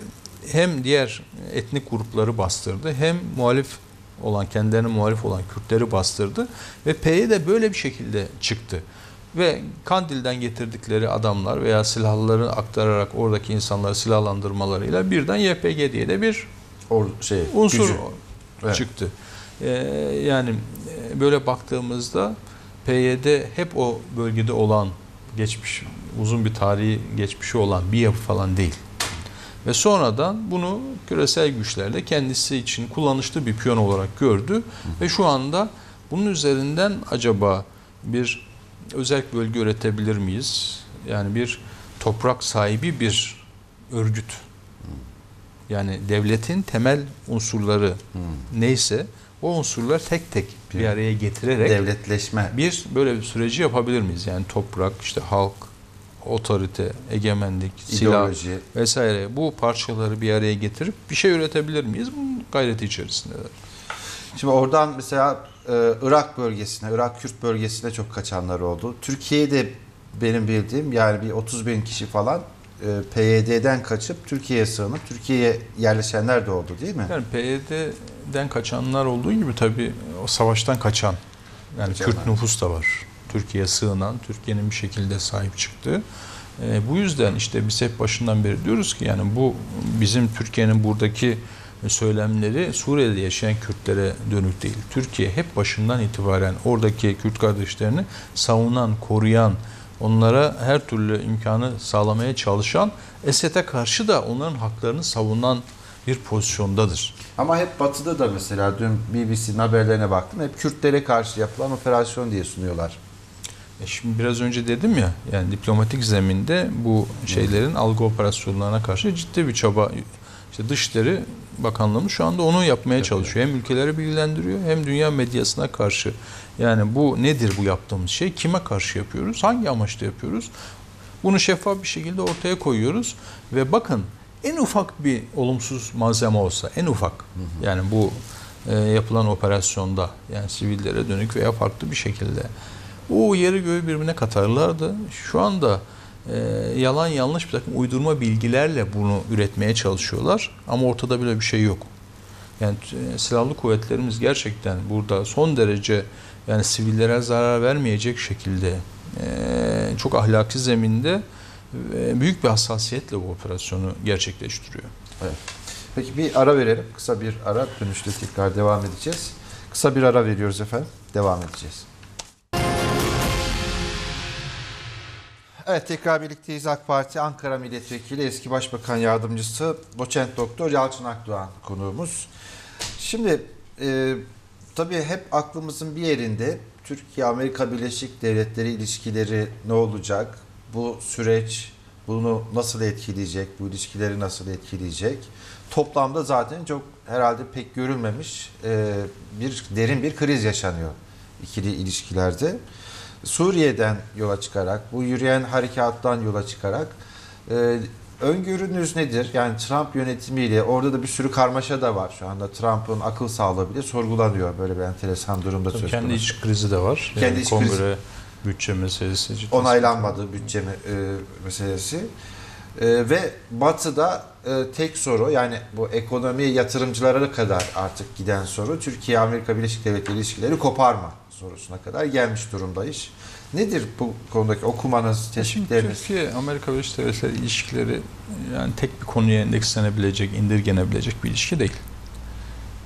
hem diğer etnik grupları bastırdı hem muhalif olan kendilerine muhalif olan Kürtleri bastırdı ve PYD böyle bir şekilde çıktı. Ve Kandil'den getirdikleri adamlar veya silahları aktararak oradaki insanları silahlandırmalarıyla birden YPG diye de bir Or, şey, unsur gücü. Evet. çıktı. Ee, yani e, böyle baktığımızda PYD hep o bölgede olan geçmiş uzun bir tarihi geçmişi olan bir yapı falan değil. Ve sonradan bunu küresel güçlerle kendisi için kullanışlı bir piyon olarak gördü ve şu anda bunun üzerinden acaba bir özel bölge üretebilir miyiz? Yani bir toprak sahibi bir örgüt. Yani devletin temel unsurları Hmm. neyse o unsurlar tek tek bir Bir araya getirerek Devletleşme. bir böyle bir süreci yapabilir miyiz? Yani toprak, işte halk, otorite, egemenlik, silah ideoloji. vesaire bu parçaları bir araya getirip bir şey üretebilir miyiz? Bunun gayreti içerisindeler. Şimdi oradan mesela e, Irak bölgesine, Irak Kürt bölgesine çok kaçanlar oldu. Türkiye'de benim bildiğim yani bir 30 bin kişi falan e, PYD'den kaçıp Türkiye'ye sığınıp Türkiye'ye yerleşenler de oldu değil mi? Yani PYD'den kaçanlar olduğu gibi tabii o savaştan kaçan yani Kaçanlar. Kürt nüfus da var. Türkiye'ye sığınan, Türkiye'nin bir şekilde sahip çıktığı. E, bu yüzden işte biz hep başından beri diyoruz ki yani bu bizim Türkiye'nin buradaki söylemleri Suriye'de yaşayan Kürtlere dönük değil. Türkiye hep başından itibaren oradaki Kürt kardeşlerini savunan, koruyan, onlara her türlü imkanı sağlamaya çalışan, Esed'e karşı da onların haklarını savunan bir pozisyondadır. Ama hep batıda da mesela dün BBC'nin haberlerine baktım. Hep Kürtlere karşı yapılan operasyon diye sunuyorlar. E şimdi biraz önce dedim ya yani diplomatik zeminde bu şeylerin algı operasyonlarına karşı ciddi bir çaba işte Dışişleri Bakanlığımız şu anda onu yapmaya çalışıyor. Hem ülkeleri bilgilendiriyor hem dünya medyasına karşı. Yani bu nedir bu yaptığımız şey? Kime karşı yapıyoruz? Hangi amaçla yapıyoruz? Bunu şeffaf bir şekilde ortaya koyuyoruz ve bakın en ufak bir olumsuz malzeme olsa en ufak yani bu e, yapılan operasyonda yani sivillere dönük veya farklı bir şekilde o yeri göğü birbirine katarlardı. Şu anda e, yalan yanlış bir takım uydurma bilgilerle bunu üretmeye çalışıyorlar ama ortada bile bir şey yok. Yani e, silahlı kuvvetlerimiz gerçekten burada son derece yani sivillere zarar vermeyecek şekilde e, çok ahlaki zeminde ve büyük bir hassasiyetle bu operasyonu gerçekleştiriyor. Peki bir ara verelim. Kısa bir ara. Dönüşte tekrar devam edeceğiz. Kısa bir ara veriyoruz efendim. Devam edeceğiz. Evet tekrar birlikteyiz AK Parti Ankara Milletvekili eski Başbakan Yardımcısı Doçent Doktor Yalçın Akdoğan konuğumuz. Şimdi e, tabii hep aklımızın bir yerinde Türkiye-Amerika Birleşik Devletleri ilişkileri ne olacak? Bu süreç bunu nasıl etkileyecek? Bu ilişkileri nasıl etkileyecek? Toplamda zaten çok herhalde pek görülmemiş e, bir derin bir kriz yaşanıyor ikili ilişkilerde. Suriye'den yola çıkarak, bu yürüyen harekattan yola çıkarak e, öngörünüz nedir? Yani Trump yönetimiyle orada da bir sürü karmaşa da var şu anda. Trump'ın akıl sağlığı bile sorgulanıyor böyle bir enteresan durumda söz Kendi konusu. iç krizi de var. Kendi Yani iç kongre krizi. bütçe meselesi onaylanmadı bütçe e, meselesi. E, ve Batı'da e, tek soru yani bu ekonomi yatırımcılara kadar artık giden soru Türkiye Amerika Birleşik Devletleri ilişkileri koparma sorusuna kadar gelmiş durumda iş. Nedir bu konudaki okumanız, Şimdi tespitleriniz? Türkiye Amerika Birleşik Devletleri ilişkileri yani tek bir konuya endekslenebilecek, indirgenebilecek bir ilişki değil.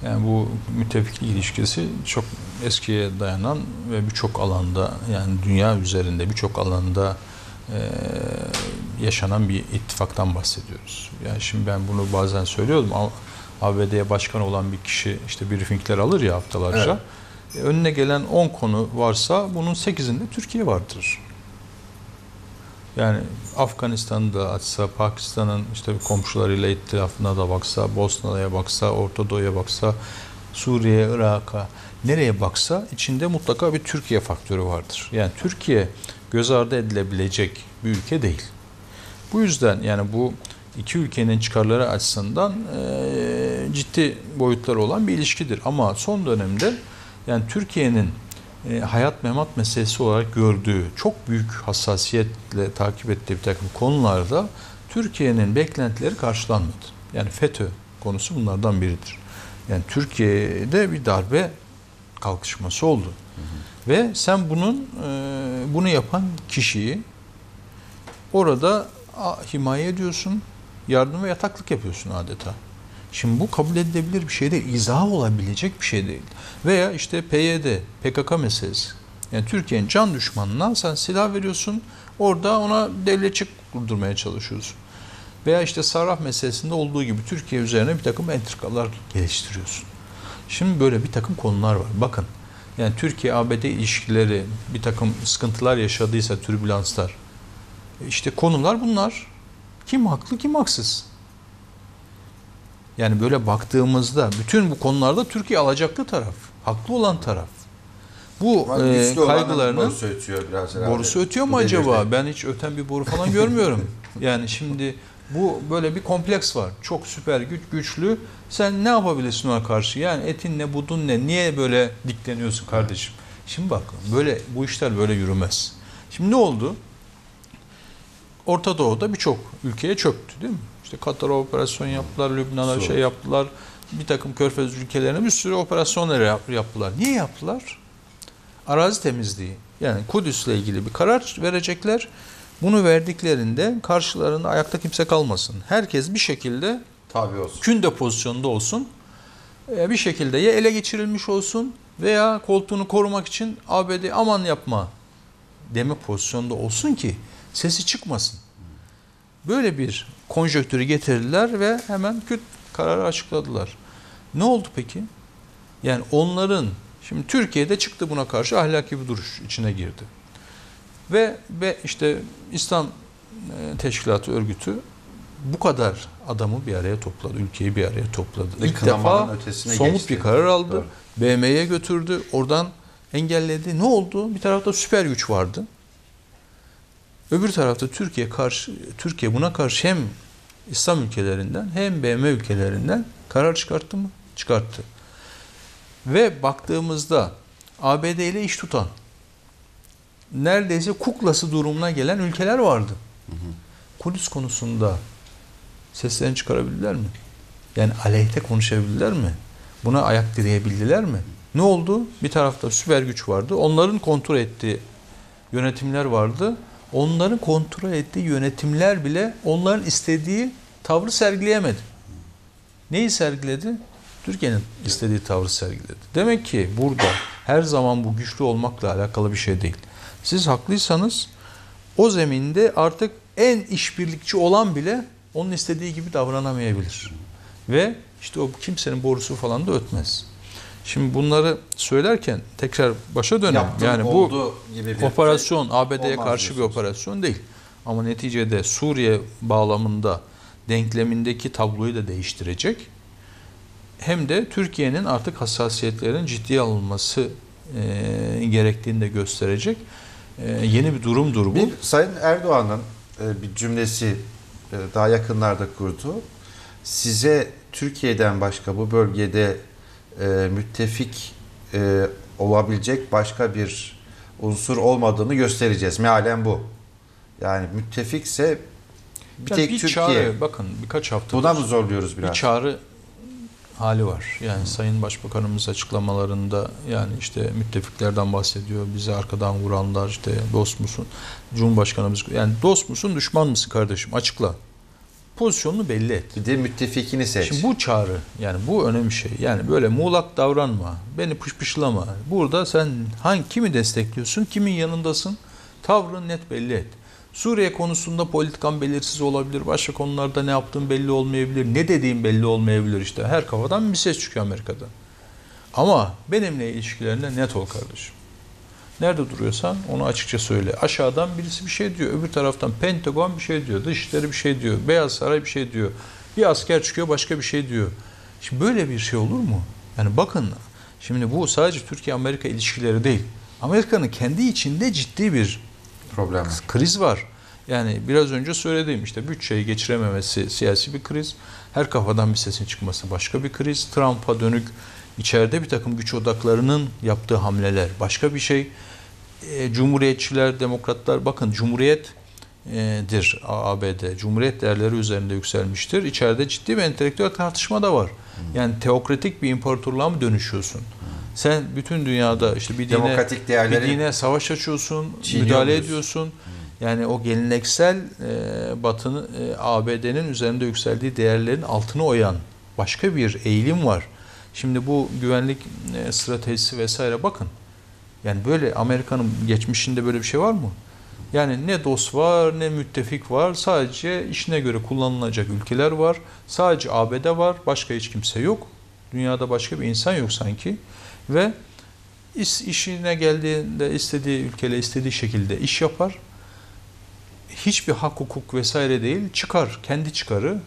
Yani bu müttefiklik ilişkisi çok eskiye dayanan ve birçok alanda yani dünya üzerinde birçok alanda e, yaşanan bir ittifaktan bahsediyoruz. Yani şimdi ben bunu bazen söylüyorum. A- ABD'ye başkan olan bir kişi işte briefingler alır ya haftalarca. E, Önüne gelen 10 konu varsa bunun 8'inde Türkiye vardır. Yani Afganistan'da açsa, Pakistan'ın işte komşularıyla ittilafına da baksa, Bosna'ya baksa, Orta Doğu'ya baksa, Suriye, Irak'a nereye baksa içinde mutlaka bir Türkiye faktörü vardır. Yani Türkiye göz ardı edilebilecek bir ülke değil. Bu yüzden yani bu iki ülkenin çıkarları açısından eee, ciddi boyutları olan bir ilişkidir. Ama son dönemde yani Türkiye'nin e, hayat memat meselesi olarak gördüğü çok büyük hassasiyetle takip ettiği bir takım konularda Türkiye'nin beklentileri karşılanmadı. Yani FETÖ konusu bunlardan biridir. Yani Türkiye'de bir darbe kalkışması oldu. Ve sen bunun e, bunu yapan kişiyi orada a, himaye ediyorsun, yardım ve yataklık yapıyorsun adeta. Şimdi bu kabul edilebilir bir şey değil, izah olabilecek bir şey değil. Veya işte PYD, PKK meselesi. Yani Türkiye'nin can düşmanına sen silah veriyorsun, orada ona devletçik kurdurmaya çalışıyorsun. Veya işte Sarraf meselesinde olduğu gibi Türkiye üzerine bir takım entrikalar geliştiriyorsun. Şimdi böyle bir takım konular var. Bakın yani Türkiye-ABD ilişkileri bir takım sıkıntılar yaşadıysa, türbülanslar. işte konular bunlar. Kim haklı, kim haksız? Yani böyle baktığımızda bütün bu konularda Türkiye alacaklı taraf, haklı olan taraf. Bu e, kaygılarının borusu ötüyor biraz herhalde. borusu ötüyor mu Bu acaba? devirde. Ben hiç öten bir boru falan görmüyorum. yani şimdi bu böyle bir kompleks var. Çok süper güç güçlü. Sen ne yapabilirsin ona karşı? Yani etin ne budun ne? Niye böyle dikleniyorsun kardeşim? Şimdi bak böyle bu işler böyle yürümez. Şimdi ne oldu? Orta Doğu'da birçok ülkeye çöktü değil mi? İşte Katar'a operasyon yaptılar, Lübnan'a şey yaptılar. Bir takım körfez ülkelerine bir sürü operasyonlar yap- yaptılar. Niye yaptılar? Arazi temizliği. Yani Kudüs'le ilgili bir karar verecekler. Bunu verdiklerinde karşılarında ayakta kimse kalmasın. Herkes bir şekilde Tabii olsun. künde pozisyonda olsun. E, Bir şekilde ya ele geçirilmiş olsun veya koltuğunu korumak için ABD aman yapma deme pozisyonda olsun ki sesi çıkmasın. Böyle bir konjöktürü getirdiler ve hemen küt kararı açıkladılar. Ne oldu peki? Yani onların şimdi Türkiye'de çıktı buna karşı ahlaki bir duruş içine girdi. Ve ve işte İslam e, Teşkilatı örgütü bu kadar adamı bir araya topladı, ülkeyi bir araya topladı. İlk defa somut geçti. bir karar aldı. BM'ye götürdü. Oradan engelledi. Ne oldu? Bir tarafta süper güç vardı. Öbür tarafta Türkiye karşı Türkiye buna karşı hem İslam ülkelerinden hem BM ülkelerinden karar çıkarttı mı? Çıkarttı. Ve baktığımızda ABD ile iş tutan neredeyse kuklası durumuna gelen ülkeler vardı. Kudüs konusunda seslerini çıkarabildiler mi? Yani aleyhte konuşabildiler mi? Buna ayak direyebildiler mi? Ne oldu? Bir tarafta süper güç vardı. Onların kontrol ettiği yönetimler vardı. Onların kontrol ettiği yönetimler bile onların istediği tavrı sergileyemedi. Neyi sergiledi? Türkiye'nin istediği tavrı sergiledi. Demek ki burada her zaman bu güçlü olmakla alakalı bir şey değil. Siz haklıysanız o zeminde artık en işbirlikçi olan bile onun istediği gibi davranamayabilir. Ve işte o kimsenin borusu falan da ötmez. Şimdi bunları söylerken tekrar başa dönelim. Yaptım, yani bu oldu gibi bir operasyon ABD'ye olmaz karşı bir operasyon değil. Ama neticede Suriye bağlamında denklemindeki tabloyu da değiştirecek. Hem de Türkiye'nin artık hassasiyetlerin ciddiye alınması e, gerektiğini de gösterecek. E, yeni bir durumdur bu. Bir Sayın Erdoğan'ın e, bir cümlesi e, daha yakınlarda kurdu. Size Türkiye'den başka bu bölgede e, müttefik e, olabilecek başka bir unsur olmadığını göstereceğiz. Mealen bu. Yani müttefikse bir Yani tek bir Türkiye. çağrı, bakın birkaç hafta Buna mı zorluyoruz bir biraz? çağrı hali var. Yani Sayın Başbakanımız açıklamalarında yani işte müttefiklerden bahsediyor. Bizi arkadan vuranlar işte dost musun? Cumhurbaşkanımız yani dost musun düşman mısın kardeşim? Açıkla. Pozisyonunu belli et. Bir de müttefikini seç. Şimdi bu çağrı yani bu önemli şey. Yani böyle muğlak davranma. Beni pışpışlama. Burada sen hangi kimi destekliyorsun? Kimin yanındasın? Tavrını net belli et. Suriye konusunda politikan belirsiz olabilir. Başka konularda ne yaptığın belli olmayabilir. Ne dediğin belli olmayabilir işte. Her kafadan bir ses çıkıyor Amerika'da. Ama benimle ilişkilerinde net ol kardeşim. Nerede duruyorsan onu açıkça söyle. Aşağıdan birisi bir şey diyor. Öbür taraftan Pentagon bir şey diyor. Dışişleri bir şey diyor. Beyaz Saray bir şey diyor. Bir asker çıkıyor başka bir şey diyor. Şimdi böyle bir şey olur mu? Yani bakın şimdi bu sadece Türkiye-Amerika ilişkileri değil. Amerika'nın kendi içinde ciddi bir problem kriz var. Yani biraz önce söylediğim işte bütçeyi geçirememesi siyasi bir kriz. Her kafadan bir sesin çıkması başka bir kriz. Trump'a dönük içeride bir takım güç odaklarının yaptığı hamleler başka bir şey. E, Cumhuriyetçiler, demokratlar bakın Cumhuriyet'dir ABD. Cumhuriyet değerleri üzerinde yükselmiştir. İçeride ciddi bir entelektüel tartışma da var. Yani teokratik bir imparatorluğa mı dönüşüyorsun? Sen bütün dünyada işte bir dine, Demokratik değerleri bir dine savaş açıyorsun, müdahale ediyorsun. Yani o geleneksel e, Batı'nın e, ABD'nin üzerinde yükseldiği değerlerin altını oyan başka bir eğilim var. Şimdi bu güvenlik e, stratejisi vesaire bakın. Yani böyle Amerika'nın geçmişinde böyle bir şey var mı? Yani ne dost var ne müttefik var. Sadece işine göre kullanılacak ülkeler var. Sadece ABD var. Başka hiç kimse yok. Dünyada başka bir insan yok sanki. Ve iş, işine geldiğinde istediği ülkeyle istediği şekilde iş yapar. Hiçbir hak hukuk vesaire değil. Çıkar. Kendi çıkarı.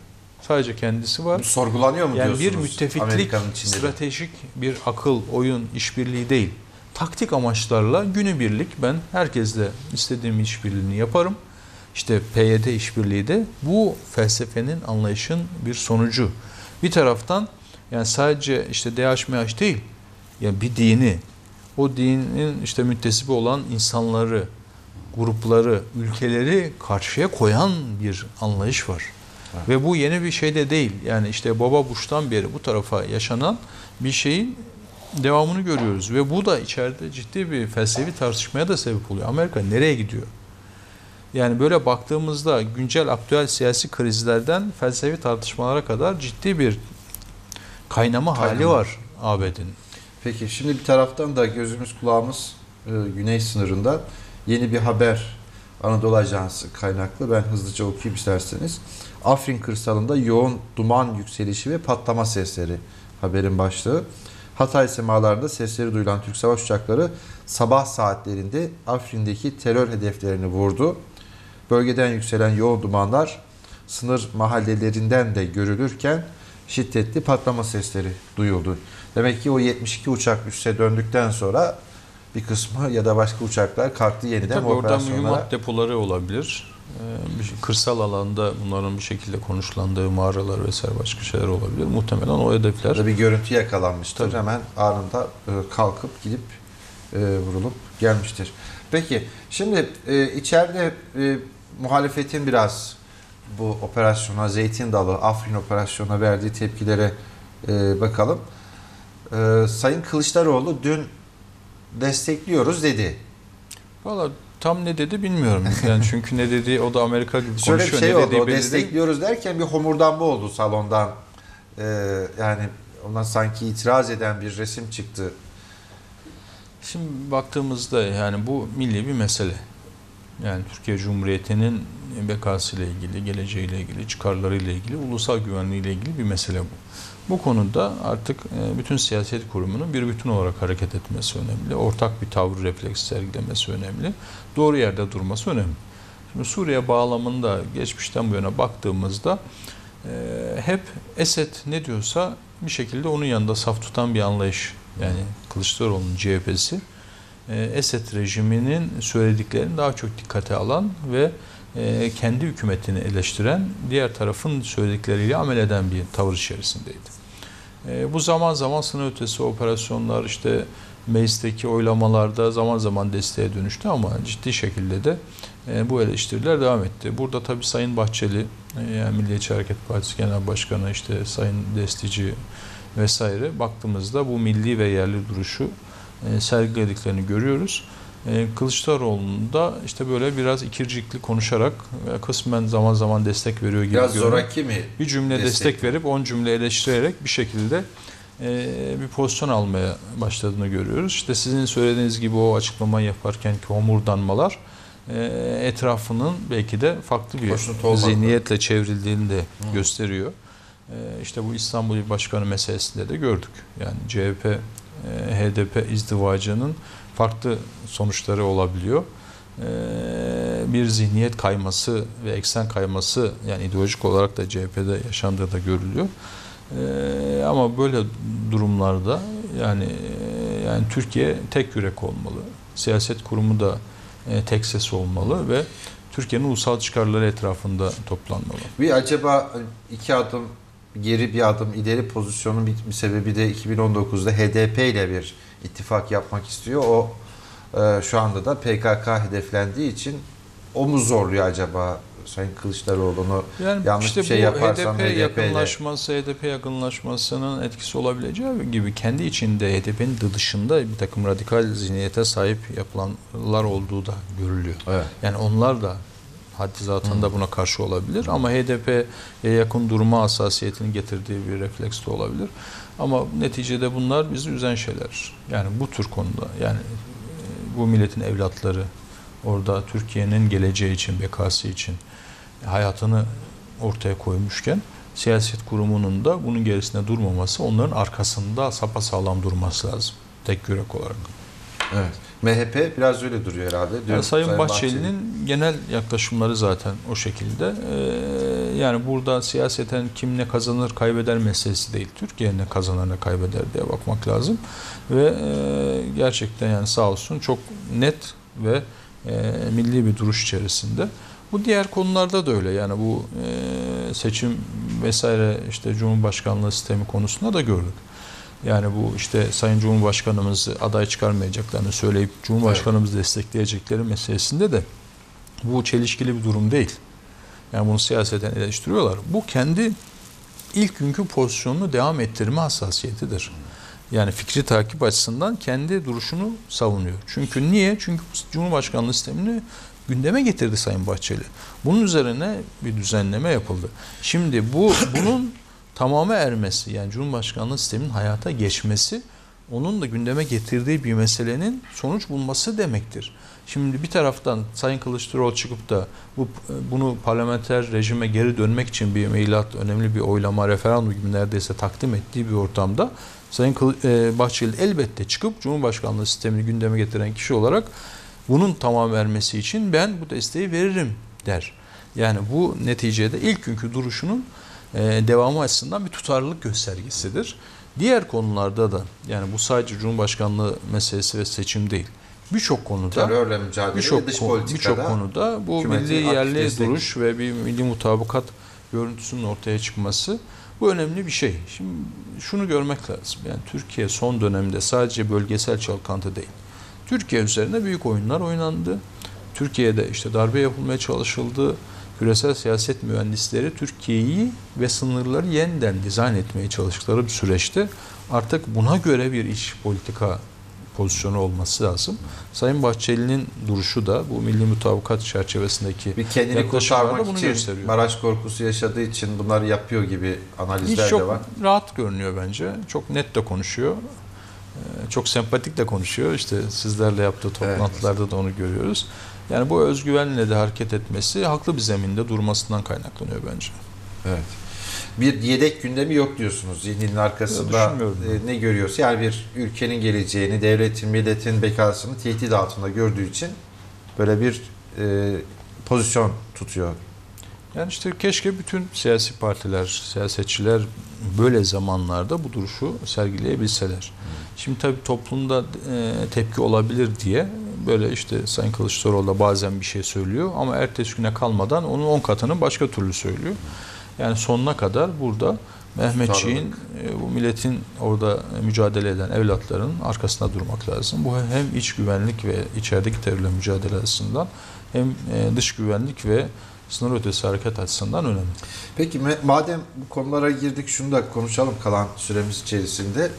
Sadece kendisi var. Bu sorgulanıyor mu Yani bir diyorsunuz müttefiklik, Amerika'nın içinde? de? stratejik bir akıl, oyun, işbirliği değil. Taktik amaçlarla günübirlik ben herkesle istediğim işbirliğini yaparım. İşte PYD işbirliği de bu felsefenin, anlayışın bir sonucu. Bir taraftan yani sadece işte DHMH değil, yani bir dini, o dinin işte müttesibi olan insanları grupları, ülkeleri karşıya koyan bir anlayış var. Evet. Ve bu yeni bir şey de değil. Yani işte Baba Bush'tan beri bu tarafa yaşanan bir şeyin devamını görüyoruz. Ve bu da içeride ciddi bir felsefi tartışmaya da sebep oluyor. Amerika nereye gidiyor? Yani böyle baktığımızda güncel aktüel siyasi krizlerden felsefi tartışmalara kadar ciddi bir kaynama hali Kaynama. var ABD'nin. Peki şimdi bir taraftan da gözümüz kulağımız e, güney sınırında yeni bir haber Anadolu Ajansı kaynaklı ben hızlıca okuyayım isterseniz. Afrin kırsalında yoğun duman yükselişi ve patlama sesleri haberin başlığı. Hatay semalarında sesleri duyulan Türk savaş uçakları sabah saatlerinde Afrin'deki terör hedeflerini vurdu. Bölgeden yükselen yoğun dumanlar sınır mahallelerinden de görülürken şiddetli patlama sesleri duyuldu. Demek ki o 72 uçak üsse döndükten sonra bir kısmı ya da başka uçaklar kalktı yeniden Tabii bu orada operasyonlara. mühimmat depoları olabilir. Ee, bir kırsal alanda bunların bir şekilde konuşlandığı mağaralar vesaire başka şeyler olabilir. Muhtemelen o hedefler bir görüntü yakalanmıştır. Tabii. Hemen anında e, kalkıp gidip e, vurulup gelmiştir. Peki şimdi e, içeride muhalefetin biraz bu operasyona, Zeytin Dalı, Afrin operasyonuna verdiği tepkilere bakalım. Sayın Kılıçdaroğlu dün destekliyoruz dedi. Valla tam ne dedi bilmiyorum. Yani çünkü ne dedi o da Amerika gibi Şöyle bir konuşuyor. şey ne oldu. dediği O belli değil. destekliyoruz derken bir homurdanma oldu salondan. E, yani ondan sanki itiraz eden bir resim çıktı. Şimdi baktığımızda yani bu milli bir mesele. Yani Türkiye Cumhuriyeti'nin bekasıyla ilgili, geleceğiyle ilgili, çıkarlarıyla ilgili, ulusal güvenliğiyle ilgili bir mesele bu. Bu konuda artık e, bütün siyaset kurumunun bir bütün olarak hareket etmesi önemli. Ortak bir tavır refleks sergilemesi önemli. Doğru yerde durması önemli. Şimdi Suriye bağlamında geçmişten bu yana baktığımızda e, hep Esed ne diyorsa bir şekilde onun yanında saf tutan bir anlayış. Yani Kılıçdaroğlu'nun CHP'si e, Esed rejiminin söylediklerini daha çok dikkate alan ve kendi hükümetini eleştiren diğer tarafın söyledikleriyle amel eden bir tavır içerisindeydi. E, bu zaman zaman sınır ötesi operasyonlar işte meclisteki oylamalarda zaman zaman desteğe dönüştü ama ciddi şekilde de e, bu eleştiriler devam etti. Burada tabii Sayın Bahçeli, e, yani Milliyetçi Hareket Partisi Genel Başkanı işte Sayın Destici vesaire baktığımızda bu milli ve yerli duruşu e, sergilediklerini görüyoruz. E, Kılıçdaroğlu'nun da işte böyle biraz ikircikli konuşarak ve kısmen zaman zaman destek veriyor gibi Biraz zoraki mi? Bir cümle destek, Destek. verip 10 cümle eleştirerek bir şekilde e, bir pozisyon almaya başladığını görüyoruz. İşte sizin söylediğiniz gibi o açıklamayı yaparken ki homurdanmalar e, etrafının belki de farklı bir Hoşnut zihniyetle çevrildiğini de gösteriyor. E, işte bu İstanbul İl Başkanı meselesinde de gördük. Yani CHP, e, HDP izdivacının farklı sonuçları olabiliyor. E, bir zihniyet kayması ve eksen kayması yani ideolojik olarak da CHP'de yaşandığı da görülüyor. E, ama böyle durumlarda yani e, yani Türkiye tek yürek olmalı. Siyaset kurumu da e, tek ses olmalı ve Türkiye'nin ulusal çıkarları etrafında toplanmalı. Bir acaba iki adım geri bir adım ileri pozisyonun bir, bir sebebi de 2019'da HDP ile bir ittifak yapmak istiyor. O e, şu anda da PKK hedeflendiği için o mu zorluyor acaba Sayın Kılıçdaroğlu'nu? Yani Yanlış işte bir şey yaparsam HDP, HDP yakınlaşması, HDP yakınlaşmasının etkisi olabileceği gibi kendi içinde HDP'nin dışında bir takım radikal zihniyete sahip yapılanlar olduğu da görülüyor. Evet. Yani onlar da haddi zatında buna karşı olabilir ama HDP'ye yakın durma hassasiyetini getirdiği bir refleks de olabilir. Ama neticede bunlar bizi üzen şeyler. Yani bu tür konuda yani e, bu milletin evlatları orada Türkiye'nin geleceği için, bekası için hayatını ortaya koymuşken siyaset kurumunun da bunun gerisinde durmaması, onların arkasında sapasağlam durması lazım. Tek yürek olarak. Evet. MHP biraz öyle duruyor herhalde. Dün Yani Sayın, Sayın Bahçeli'nin genel yaklaşımları zaten o şekilde. Ee, yani burada siyaseten kim ne kazanır kaybeder meselesi değil. Türkiye ne kazanır ne kaybeder diye bakmak lazım. Ve e, gerçekten yani sağ olsun çok net ve e, milli bir duruş içerisinde. Bu diğer konularda da öyle. Yani bu e, seçim vesaire işte Cumhurbaşkanlığı sistemi konusunda da gördük. Yani bu işte Sayın Cumhurbaşkanımız aday çıkarmayacaklarını söyleyip Cumhurbaşkanımızı destekleyecekleri meselesinde de Bu çelişkili bir durum değil. Yani bunu siyaseten eleştiriyorlar. Bu kendi ilk günkü pozisyonunu devam ettirme hassasiyetidir. Yani fikri takip açısından kendi duruşunu savunuyor. Çünkü niye? Çünkü Cumhurbaşkanlığı sistemini gündeme getirdi Sayın Bahçeli. Bunun üzerine bir düzenleme yapıldı. Şimdi bu bunun tamamı ermesi yani Cumhurbaşkanlığı sisteminin hayata geçmesi onun da gündeme getirdiği bir meselenin sonuç bulması demektir. Şimdi bir taraftan Sayın Kılıçdaroğlu çıkıp da bu bunu parlamenter rejime geri dönmek için bir meylat, önemli bir oylama, referandum gibi neredeyse takdim ettiği bir ortamda Sayın Bahçeli elbette çıkıp Cumhurbaşkanlığı sistemini gündeme getiren kişi olarak bunun tamam ermesi için ben bu desteği veririm der. Yani bu neticede ilk günkü duruşunun devamı açısından bir tutarlılık göstergesidir. Diğer konularda da yani bu sadece Cumhurbaşkanlığı meselesi ve seçim değil. Birçok konuda terörle mücadele birçok dış konu, birçok konuda bu milli yerli duruş ve bir milli mutabakat görüntüsünün ortaya çıkması bu önemli bir şey. Şimdi şunu görmek lazım. Yani Türkiye son dönemde sadece bölgesel çalkantı değil. Türkiye üzerinde büyük oyunlar oynandı. Türkiye'de işte darbe yapılmaya çalışıldı. Küresel siyaset mühendisleri Türkiye'yi ve sınırları yeniden dizayn etmeye çalıştıkları bir süreçte artık buna göre bir iç politika pozisyonu olması lazım. Sayın Bahçeli'nin duruşu da bu milli mutabakat çerçevesindeki bir kendini kurtarmak bunu için gösteriyor. Maraş korkusu yaşadığı için bunları yapıyor gibi analizler Hiç çok de var. rahat görünüyor bence. Çok net de konuşuyor. Çok sempatik de konuşuyor. İşte sizlerle yaptığı toplantılarda evet. da onu görüyoruz. Yani bu özgüvenle de hareket etmesi haklı bir zeminde durmasından kaynaklanıyor bence. Evet. Bir yedek gündemi yok diyorsunuz zihninin arkasında e, ne görüyorsa yani bir ülkenin geleceğini, devletin, milletin bekasını tehdit altında gördüğü için böyle bir e, pozisyon tutuyor. Yani işte keşke bütün siyasi partiler, siyasetçiler böyle zamanlarda bu duruşu sergileyebilseler. Şimdi tabii toplumda e, tepki olabilir diye böyle işte Sayın Kılıçdaroğlu da bazen bir şey söylüyor ama ertesi güne kalmadan onun 10 katını başka türlü söylüyor. Yani sonuna kadar burada Mehmetçiğin e, bu milletin orada mücadele eden evlatların arkasında durmak lazım. Bu hem iç güvenlik ve içerideki terörle mücadele açısından hem e, dış güvenlik ve sınır ötesi hareket açısından önemli. Peki madem bu konulara girdik şunu da konuşalım kalan süremiz içerisinde.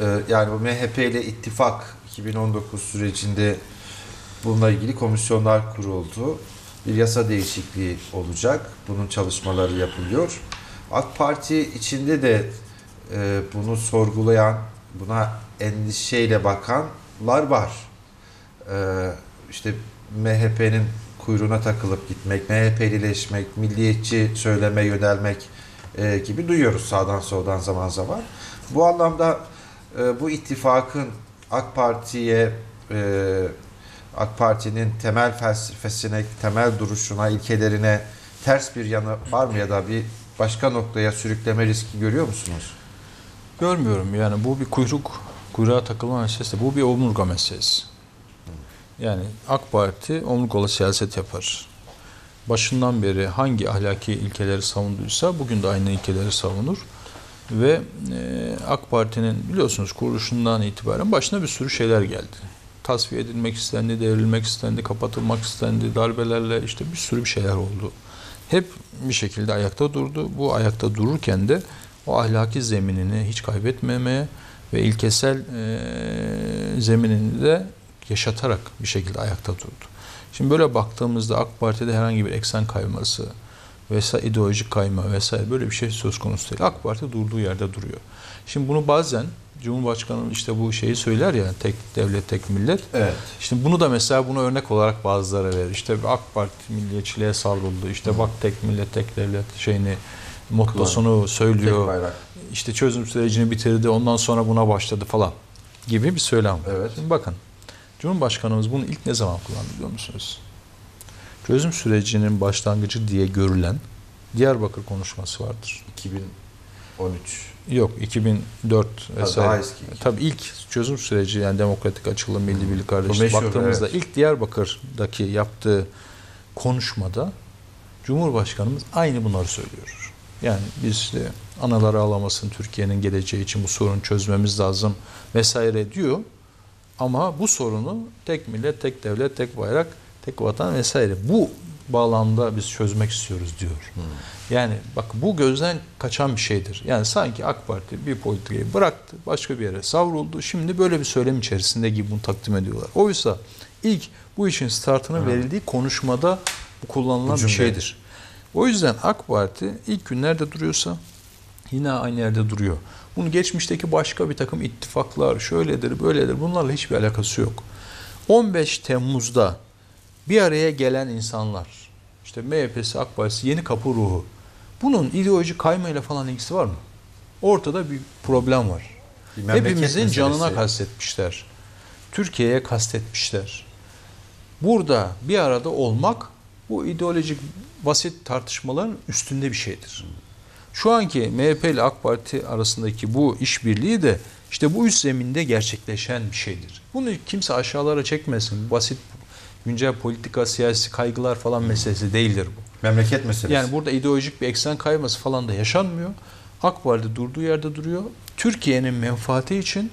Ee, yani bu MHP ile ittifak 2019 sürecinde bununla ilgili komisyonlar kuruldu. Bir yasa değişikliği olacak. Bunun çalışmaları yapılıyor. AK Parti içinde de e, bunu sorgulayan, buna endişeyle bakanlar var. E, işte MHP'nin kuyruğuna takılıp gitmek, MHP'lileşmek, milliyetçi söyleme yönelmek e, gibi duyuyoruz sağdan soldan zaman zaman. Bu anlamda e, bu ittifakın AK Parti'ye e, AK Parti'nin temel felsefesine, temel duruşuna, ilkelerine ters bir yanı var mı ya da bir başka noktaya sürükleme riski görüyor musunuz? Görmüyorum. Yani bu bir kuyruk, kuyruğa takılma meselesi. Bu bir omurga meselesi. Yani AK Parti omurgalı siyaset yapar. Başından beri hangi ahlaki ilkeleri savunduysa bugün de aynı ilkeleri savunur. Ve e, AK Parti'nin biliyorsunuz kuruluşundan itibaren başına bir sürü şeyler geldi. Tasfiye edilmek istendi, devrilmek istendi, kapatılmak istendi, darbelerle işte bir sürü bir şeyler oldu. Hep bir şekilde ayakta durdu. Bu ayakta dururken de o ahlaki zeminini hiç kaybetmemeye ve ilkesel e, zeminini de yaşatarak bir şekilde ayakta durdu. Şimdi böyle baktığımızda AK Parti'de herhangi bir eksen kayması, vesaire ideolojik kayma vesaire böyle bir şey söz konusu değil. AK Parti durduğu yerde duruyor. Şimdi bunu bazen Cumhurbaşkanı işte bu şeyi söyler ya tek devlet tek millet. Evet. İşte bunu da mesela bunu örnek olarak bazıları verir. İşte AK Parti milliyetçiliğe savruldu. İşte bak tek millet tek devlet şeyini mottosunu söylüyor. İşte çözüm sürecini bitirdi. Ondan sonra buna başladı falan gibi bir söylem. Evet. Şimdi bakın Cumhurbaşkanımız bunu ilk ne zaman kullandı biliyor musunuz? Çözüm sürecinin başlangıcı diye görülen Diyarbakır konuşması vardır. 2013. Yok 2004 vesaire. Daha eski. Tabii ilk çözüm süreci yani demokratik açılım, milli birlik kardeşlik baktığımızda evet. ilk Diyarbakır'daki yaptığı konuşmada Cumhurbaşkanımız aynı bunları söylüyor. Yani biz işte anaları ağlamasın Türkiye'nin geleceği için bu sorunu çözmemiz lazım vesaire diyor. Ama bu sorunu tek millet, tek devlet, tek bayrak tek vatan vesaire. Bu bağlamda biz çözmek istiyoruz diyor. Yani bak bu gözden kaçan bir şeydir. Yani sanki AK Parti bir politikayı bıraktı, başka bir yere savruldu. Şimdi böyle bir söylem içerisinde gibi bunu takdim ediyorlar. Oysa ilk bu işin startının verildiği konuşmada bu kullanılan Bu bir şeydir. O yüzden AK Parti ilk günlerde duruyorsa yine aynı yerde duruyor. Bunun geçmişteki başka bir takım ittifaklar şöyledir böyledir bunlarla hiçbir alakası yok. 15 Temmuz'da bir araya gelen insanlar işte MHP'si AK Partisi yeni kapı ruhu bunun ideoloji kaymayla falan ilgisi var mı? Ortada bir problem var. Bir Hepimizin canına kastetmişler. Türkiye'ye kastetmişler. Burada bir arada olmak bu ideolojik basit tartışmaların üstünde bir şeydir. Şu anki MHP ile AK Parti arasındaki bu işbirliği de işte bu üst zeminde gerçekleşen bir şeydir. Bunu kimse aşağılara çekmesin. Basit güncel politika, siyasi kaygılar falan meselesi değildir bu. Memleket meselesi. Yani burada ideolojik bir eksen kayması falan da yaşanmıyor. AK Parti durduğu yerde duruyor. Türkiye'nin menfaati için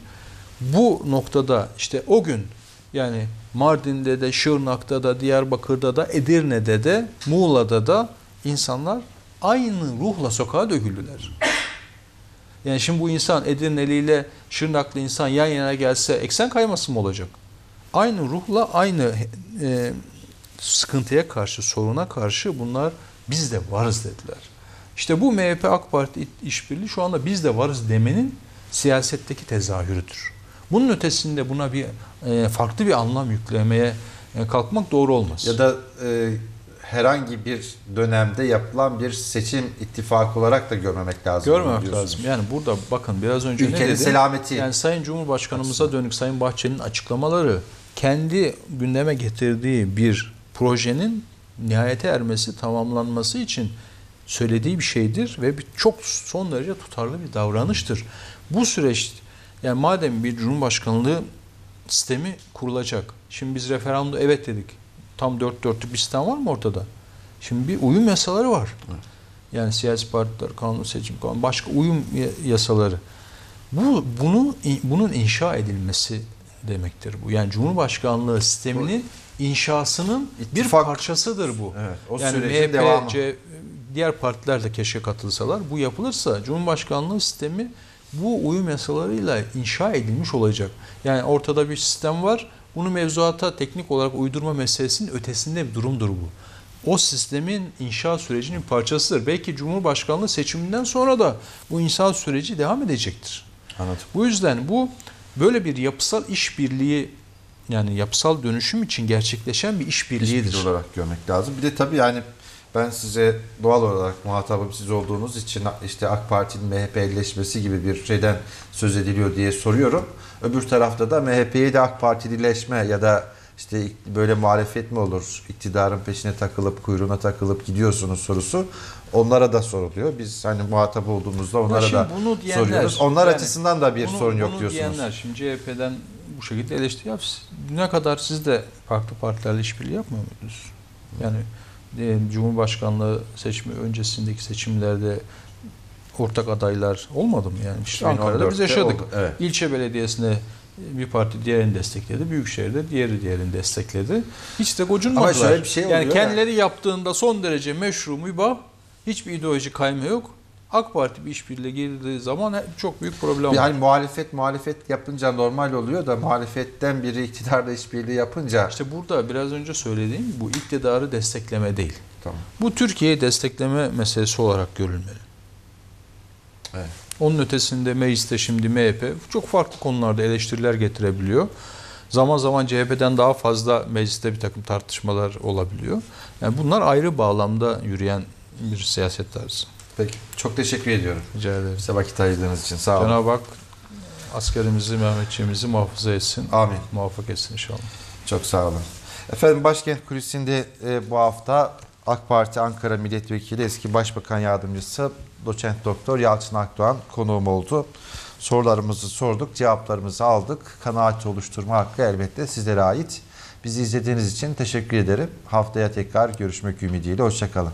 bu noktada işte o gün yani Mardin'de de, Şırnak'ta da, Diyarbakır'da da, Edirne'de de, Muğla'da da insanlar aynı ruhla sokağa döküldüler. Yani şimdi bu insan Edirneli ile Şırnaklı insan yan yana gelse eksen kayması mı olacak? Aynı ruhla aynı e, sıkıntıya karşı, soruna karşı bunlar biz de varız dediler. İşte bu MHP AK Parti işbirliği şu anda biz de varız demenin siyasetteki tezahürüdür. Bunun ötesinde buna bir e, farklı bir anlam yüklemeye e, kalkmak doğru olmaz. ya da e, herhangi bir dönemde yapılan bir seçim ittifakı olarak da görmemek lazım. Görmemek lazım. Yani burada bakın biraz önce ne Ülkenin dedim? selameti. Yani Sayın Cumhurbaşkanımıza dönük Sayın Bahçeli'nin açıklamaları kendi gündeme getirdiği bir projenin nihayete ermesi, tamamlanması için söylediği bir şeydir ve bir çok son derece tutarlı bir davranıştır. Bu süreç yani madem bir Cumhurbaşkanlığı sistemi kurulacak. Şimdi biz referandumda evet dedik. Tam dört dörtlük bir sistem var mı ortada? Şimdi bir uyum yasaları var. Yani siyasi partiler, kanun seçim kanunu, başka uyum ya- yasaları. Bu bunu bunun inşa edilmesi demektir bu. Yani Cumhurbaşkanlığı sisteminin inşasının bir İttifak- parçasıdır bu. Evet, o yani MHP, devamı. C- diğer partiler de keşke katılsalar. Bu yapılırsa Cumhurbaşkanlığı sistemi bu uyum yasalarıyla inşa edilmiş olacak. Yani ortada bir sistem var. Bunu mevzuata teknik olarak uydurma meselesinin ötesinde bir durumdur bu. O sistemin inşa sürecinin parçasıdır. Belki Cumhurbaşkanlığı seçiminden sonra da bu inşa süreci devam edecektir. Anladım. Bu yüzden bu böyle bir yapısal işbirliği yani yapısal dönüşüm için gerçekleşen bir işbirliğidir. İşbirliği olarak görmek lazım. Bir de tabii yani ben size doğal olarak muhatabım siz olduğunuz için işte AK Parti'nin MHP elleşmesi gibi bir şeyden söz ediliyor diye soruyorum. Öbür tarafta da MHP'yi de AK Partilileşme ya da işte böyle muhalefet mi olur? İktidarın peşine takılıp kuyruğuna takılıp gidiyorsunuz sorusu onlara da soruluyor. Biz hani muhatap olduğumuzda onlara da bunu diyenler, soruyoruz. Onlar yani açısından da bir bunu- sorun yok bunu diyorsunuz. diyenler şimdi CHP'den bu şekilde eleştiri yap. Ne kadar siz de farklı partilerle işbirliği yapmıyor muydunuz? Yani e, Cumhurbaşkanlığı seçimi öncesindeki seçimlerde ortak adaylar olmadı mı yani? İşte Ankara'da biz 2014'te yaşadık. oldu, evet. İlçe belediyesinde bir parti diğerini destekledi. Büyükşehir'de diğeri diğerini destekledi. Hiç de gocunmadılar. Ama şöyle bir şey oluyor Yani ya. kendileri yaptığında son derece meşru, mübah, hiçbir ideoloji kayma yok. AK Parti bir işbirliğe girdiği zaman çok büyük problem var. Yani muhalefet muhalefet yapınca normal oluyor da muhalefetten biri iktidarla işbirliği yapınca İşte burada biraz önce söylediğim bu iktidarı destekleme değil. tamam. Bu Türkiye'yi destekleme meselesi olarak görülmeli. Evet. Onun ötesinde mecliste şimdi MHP çok farklı konularda eleştiriler getirebiliyor. Zaman zaman CHP'den daha fazla mecliste bir takım tartışmalar olabiliyor. Yani bunlar ayrı bağlamda yürüyen bir siyaset tarzı. Peki. Çok teşekkür ediyorum. Rica ederim. Bize vakit ayırdığınız için. Sağ olun. Cenab-ı Hak askerimizi, Mehmetçiğimizi muhafaza etsin. Amin. Muvaffak etsin inşallah. Çok sağ olun. Efendim Başkent Kulisi'nde e, bu hafta AK Parti Ankara Milletvekili eski Başbakan Yardımcısı Doçent Doktor Yalçın Akdoğan konuğum oldu. Sorularımızı sorduk, cevaplarımızı aldık. Kanaat oluşturma hakkı elbette sizlere ait. Bizi izlediğiniz için teşekkür ederim. Haftaya tekrar görüşmek ümidiyle. Hoşçakalın.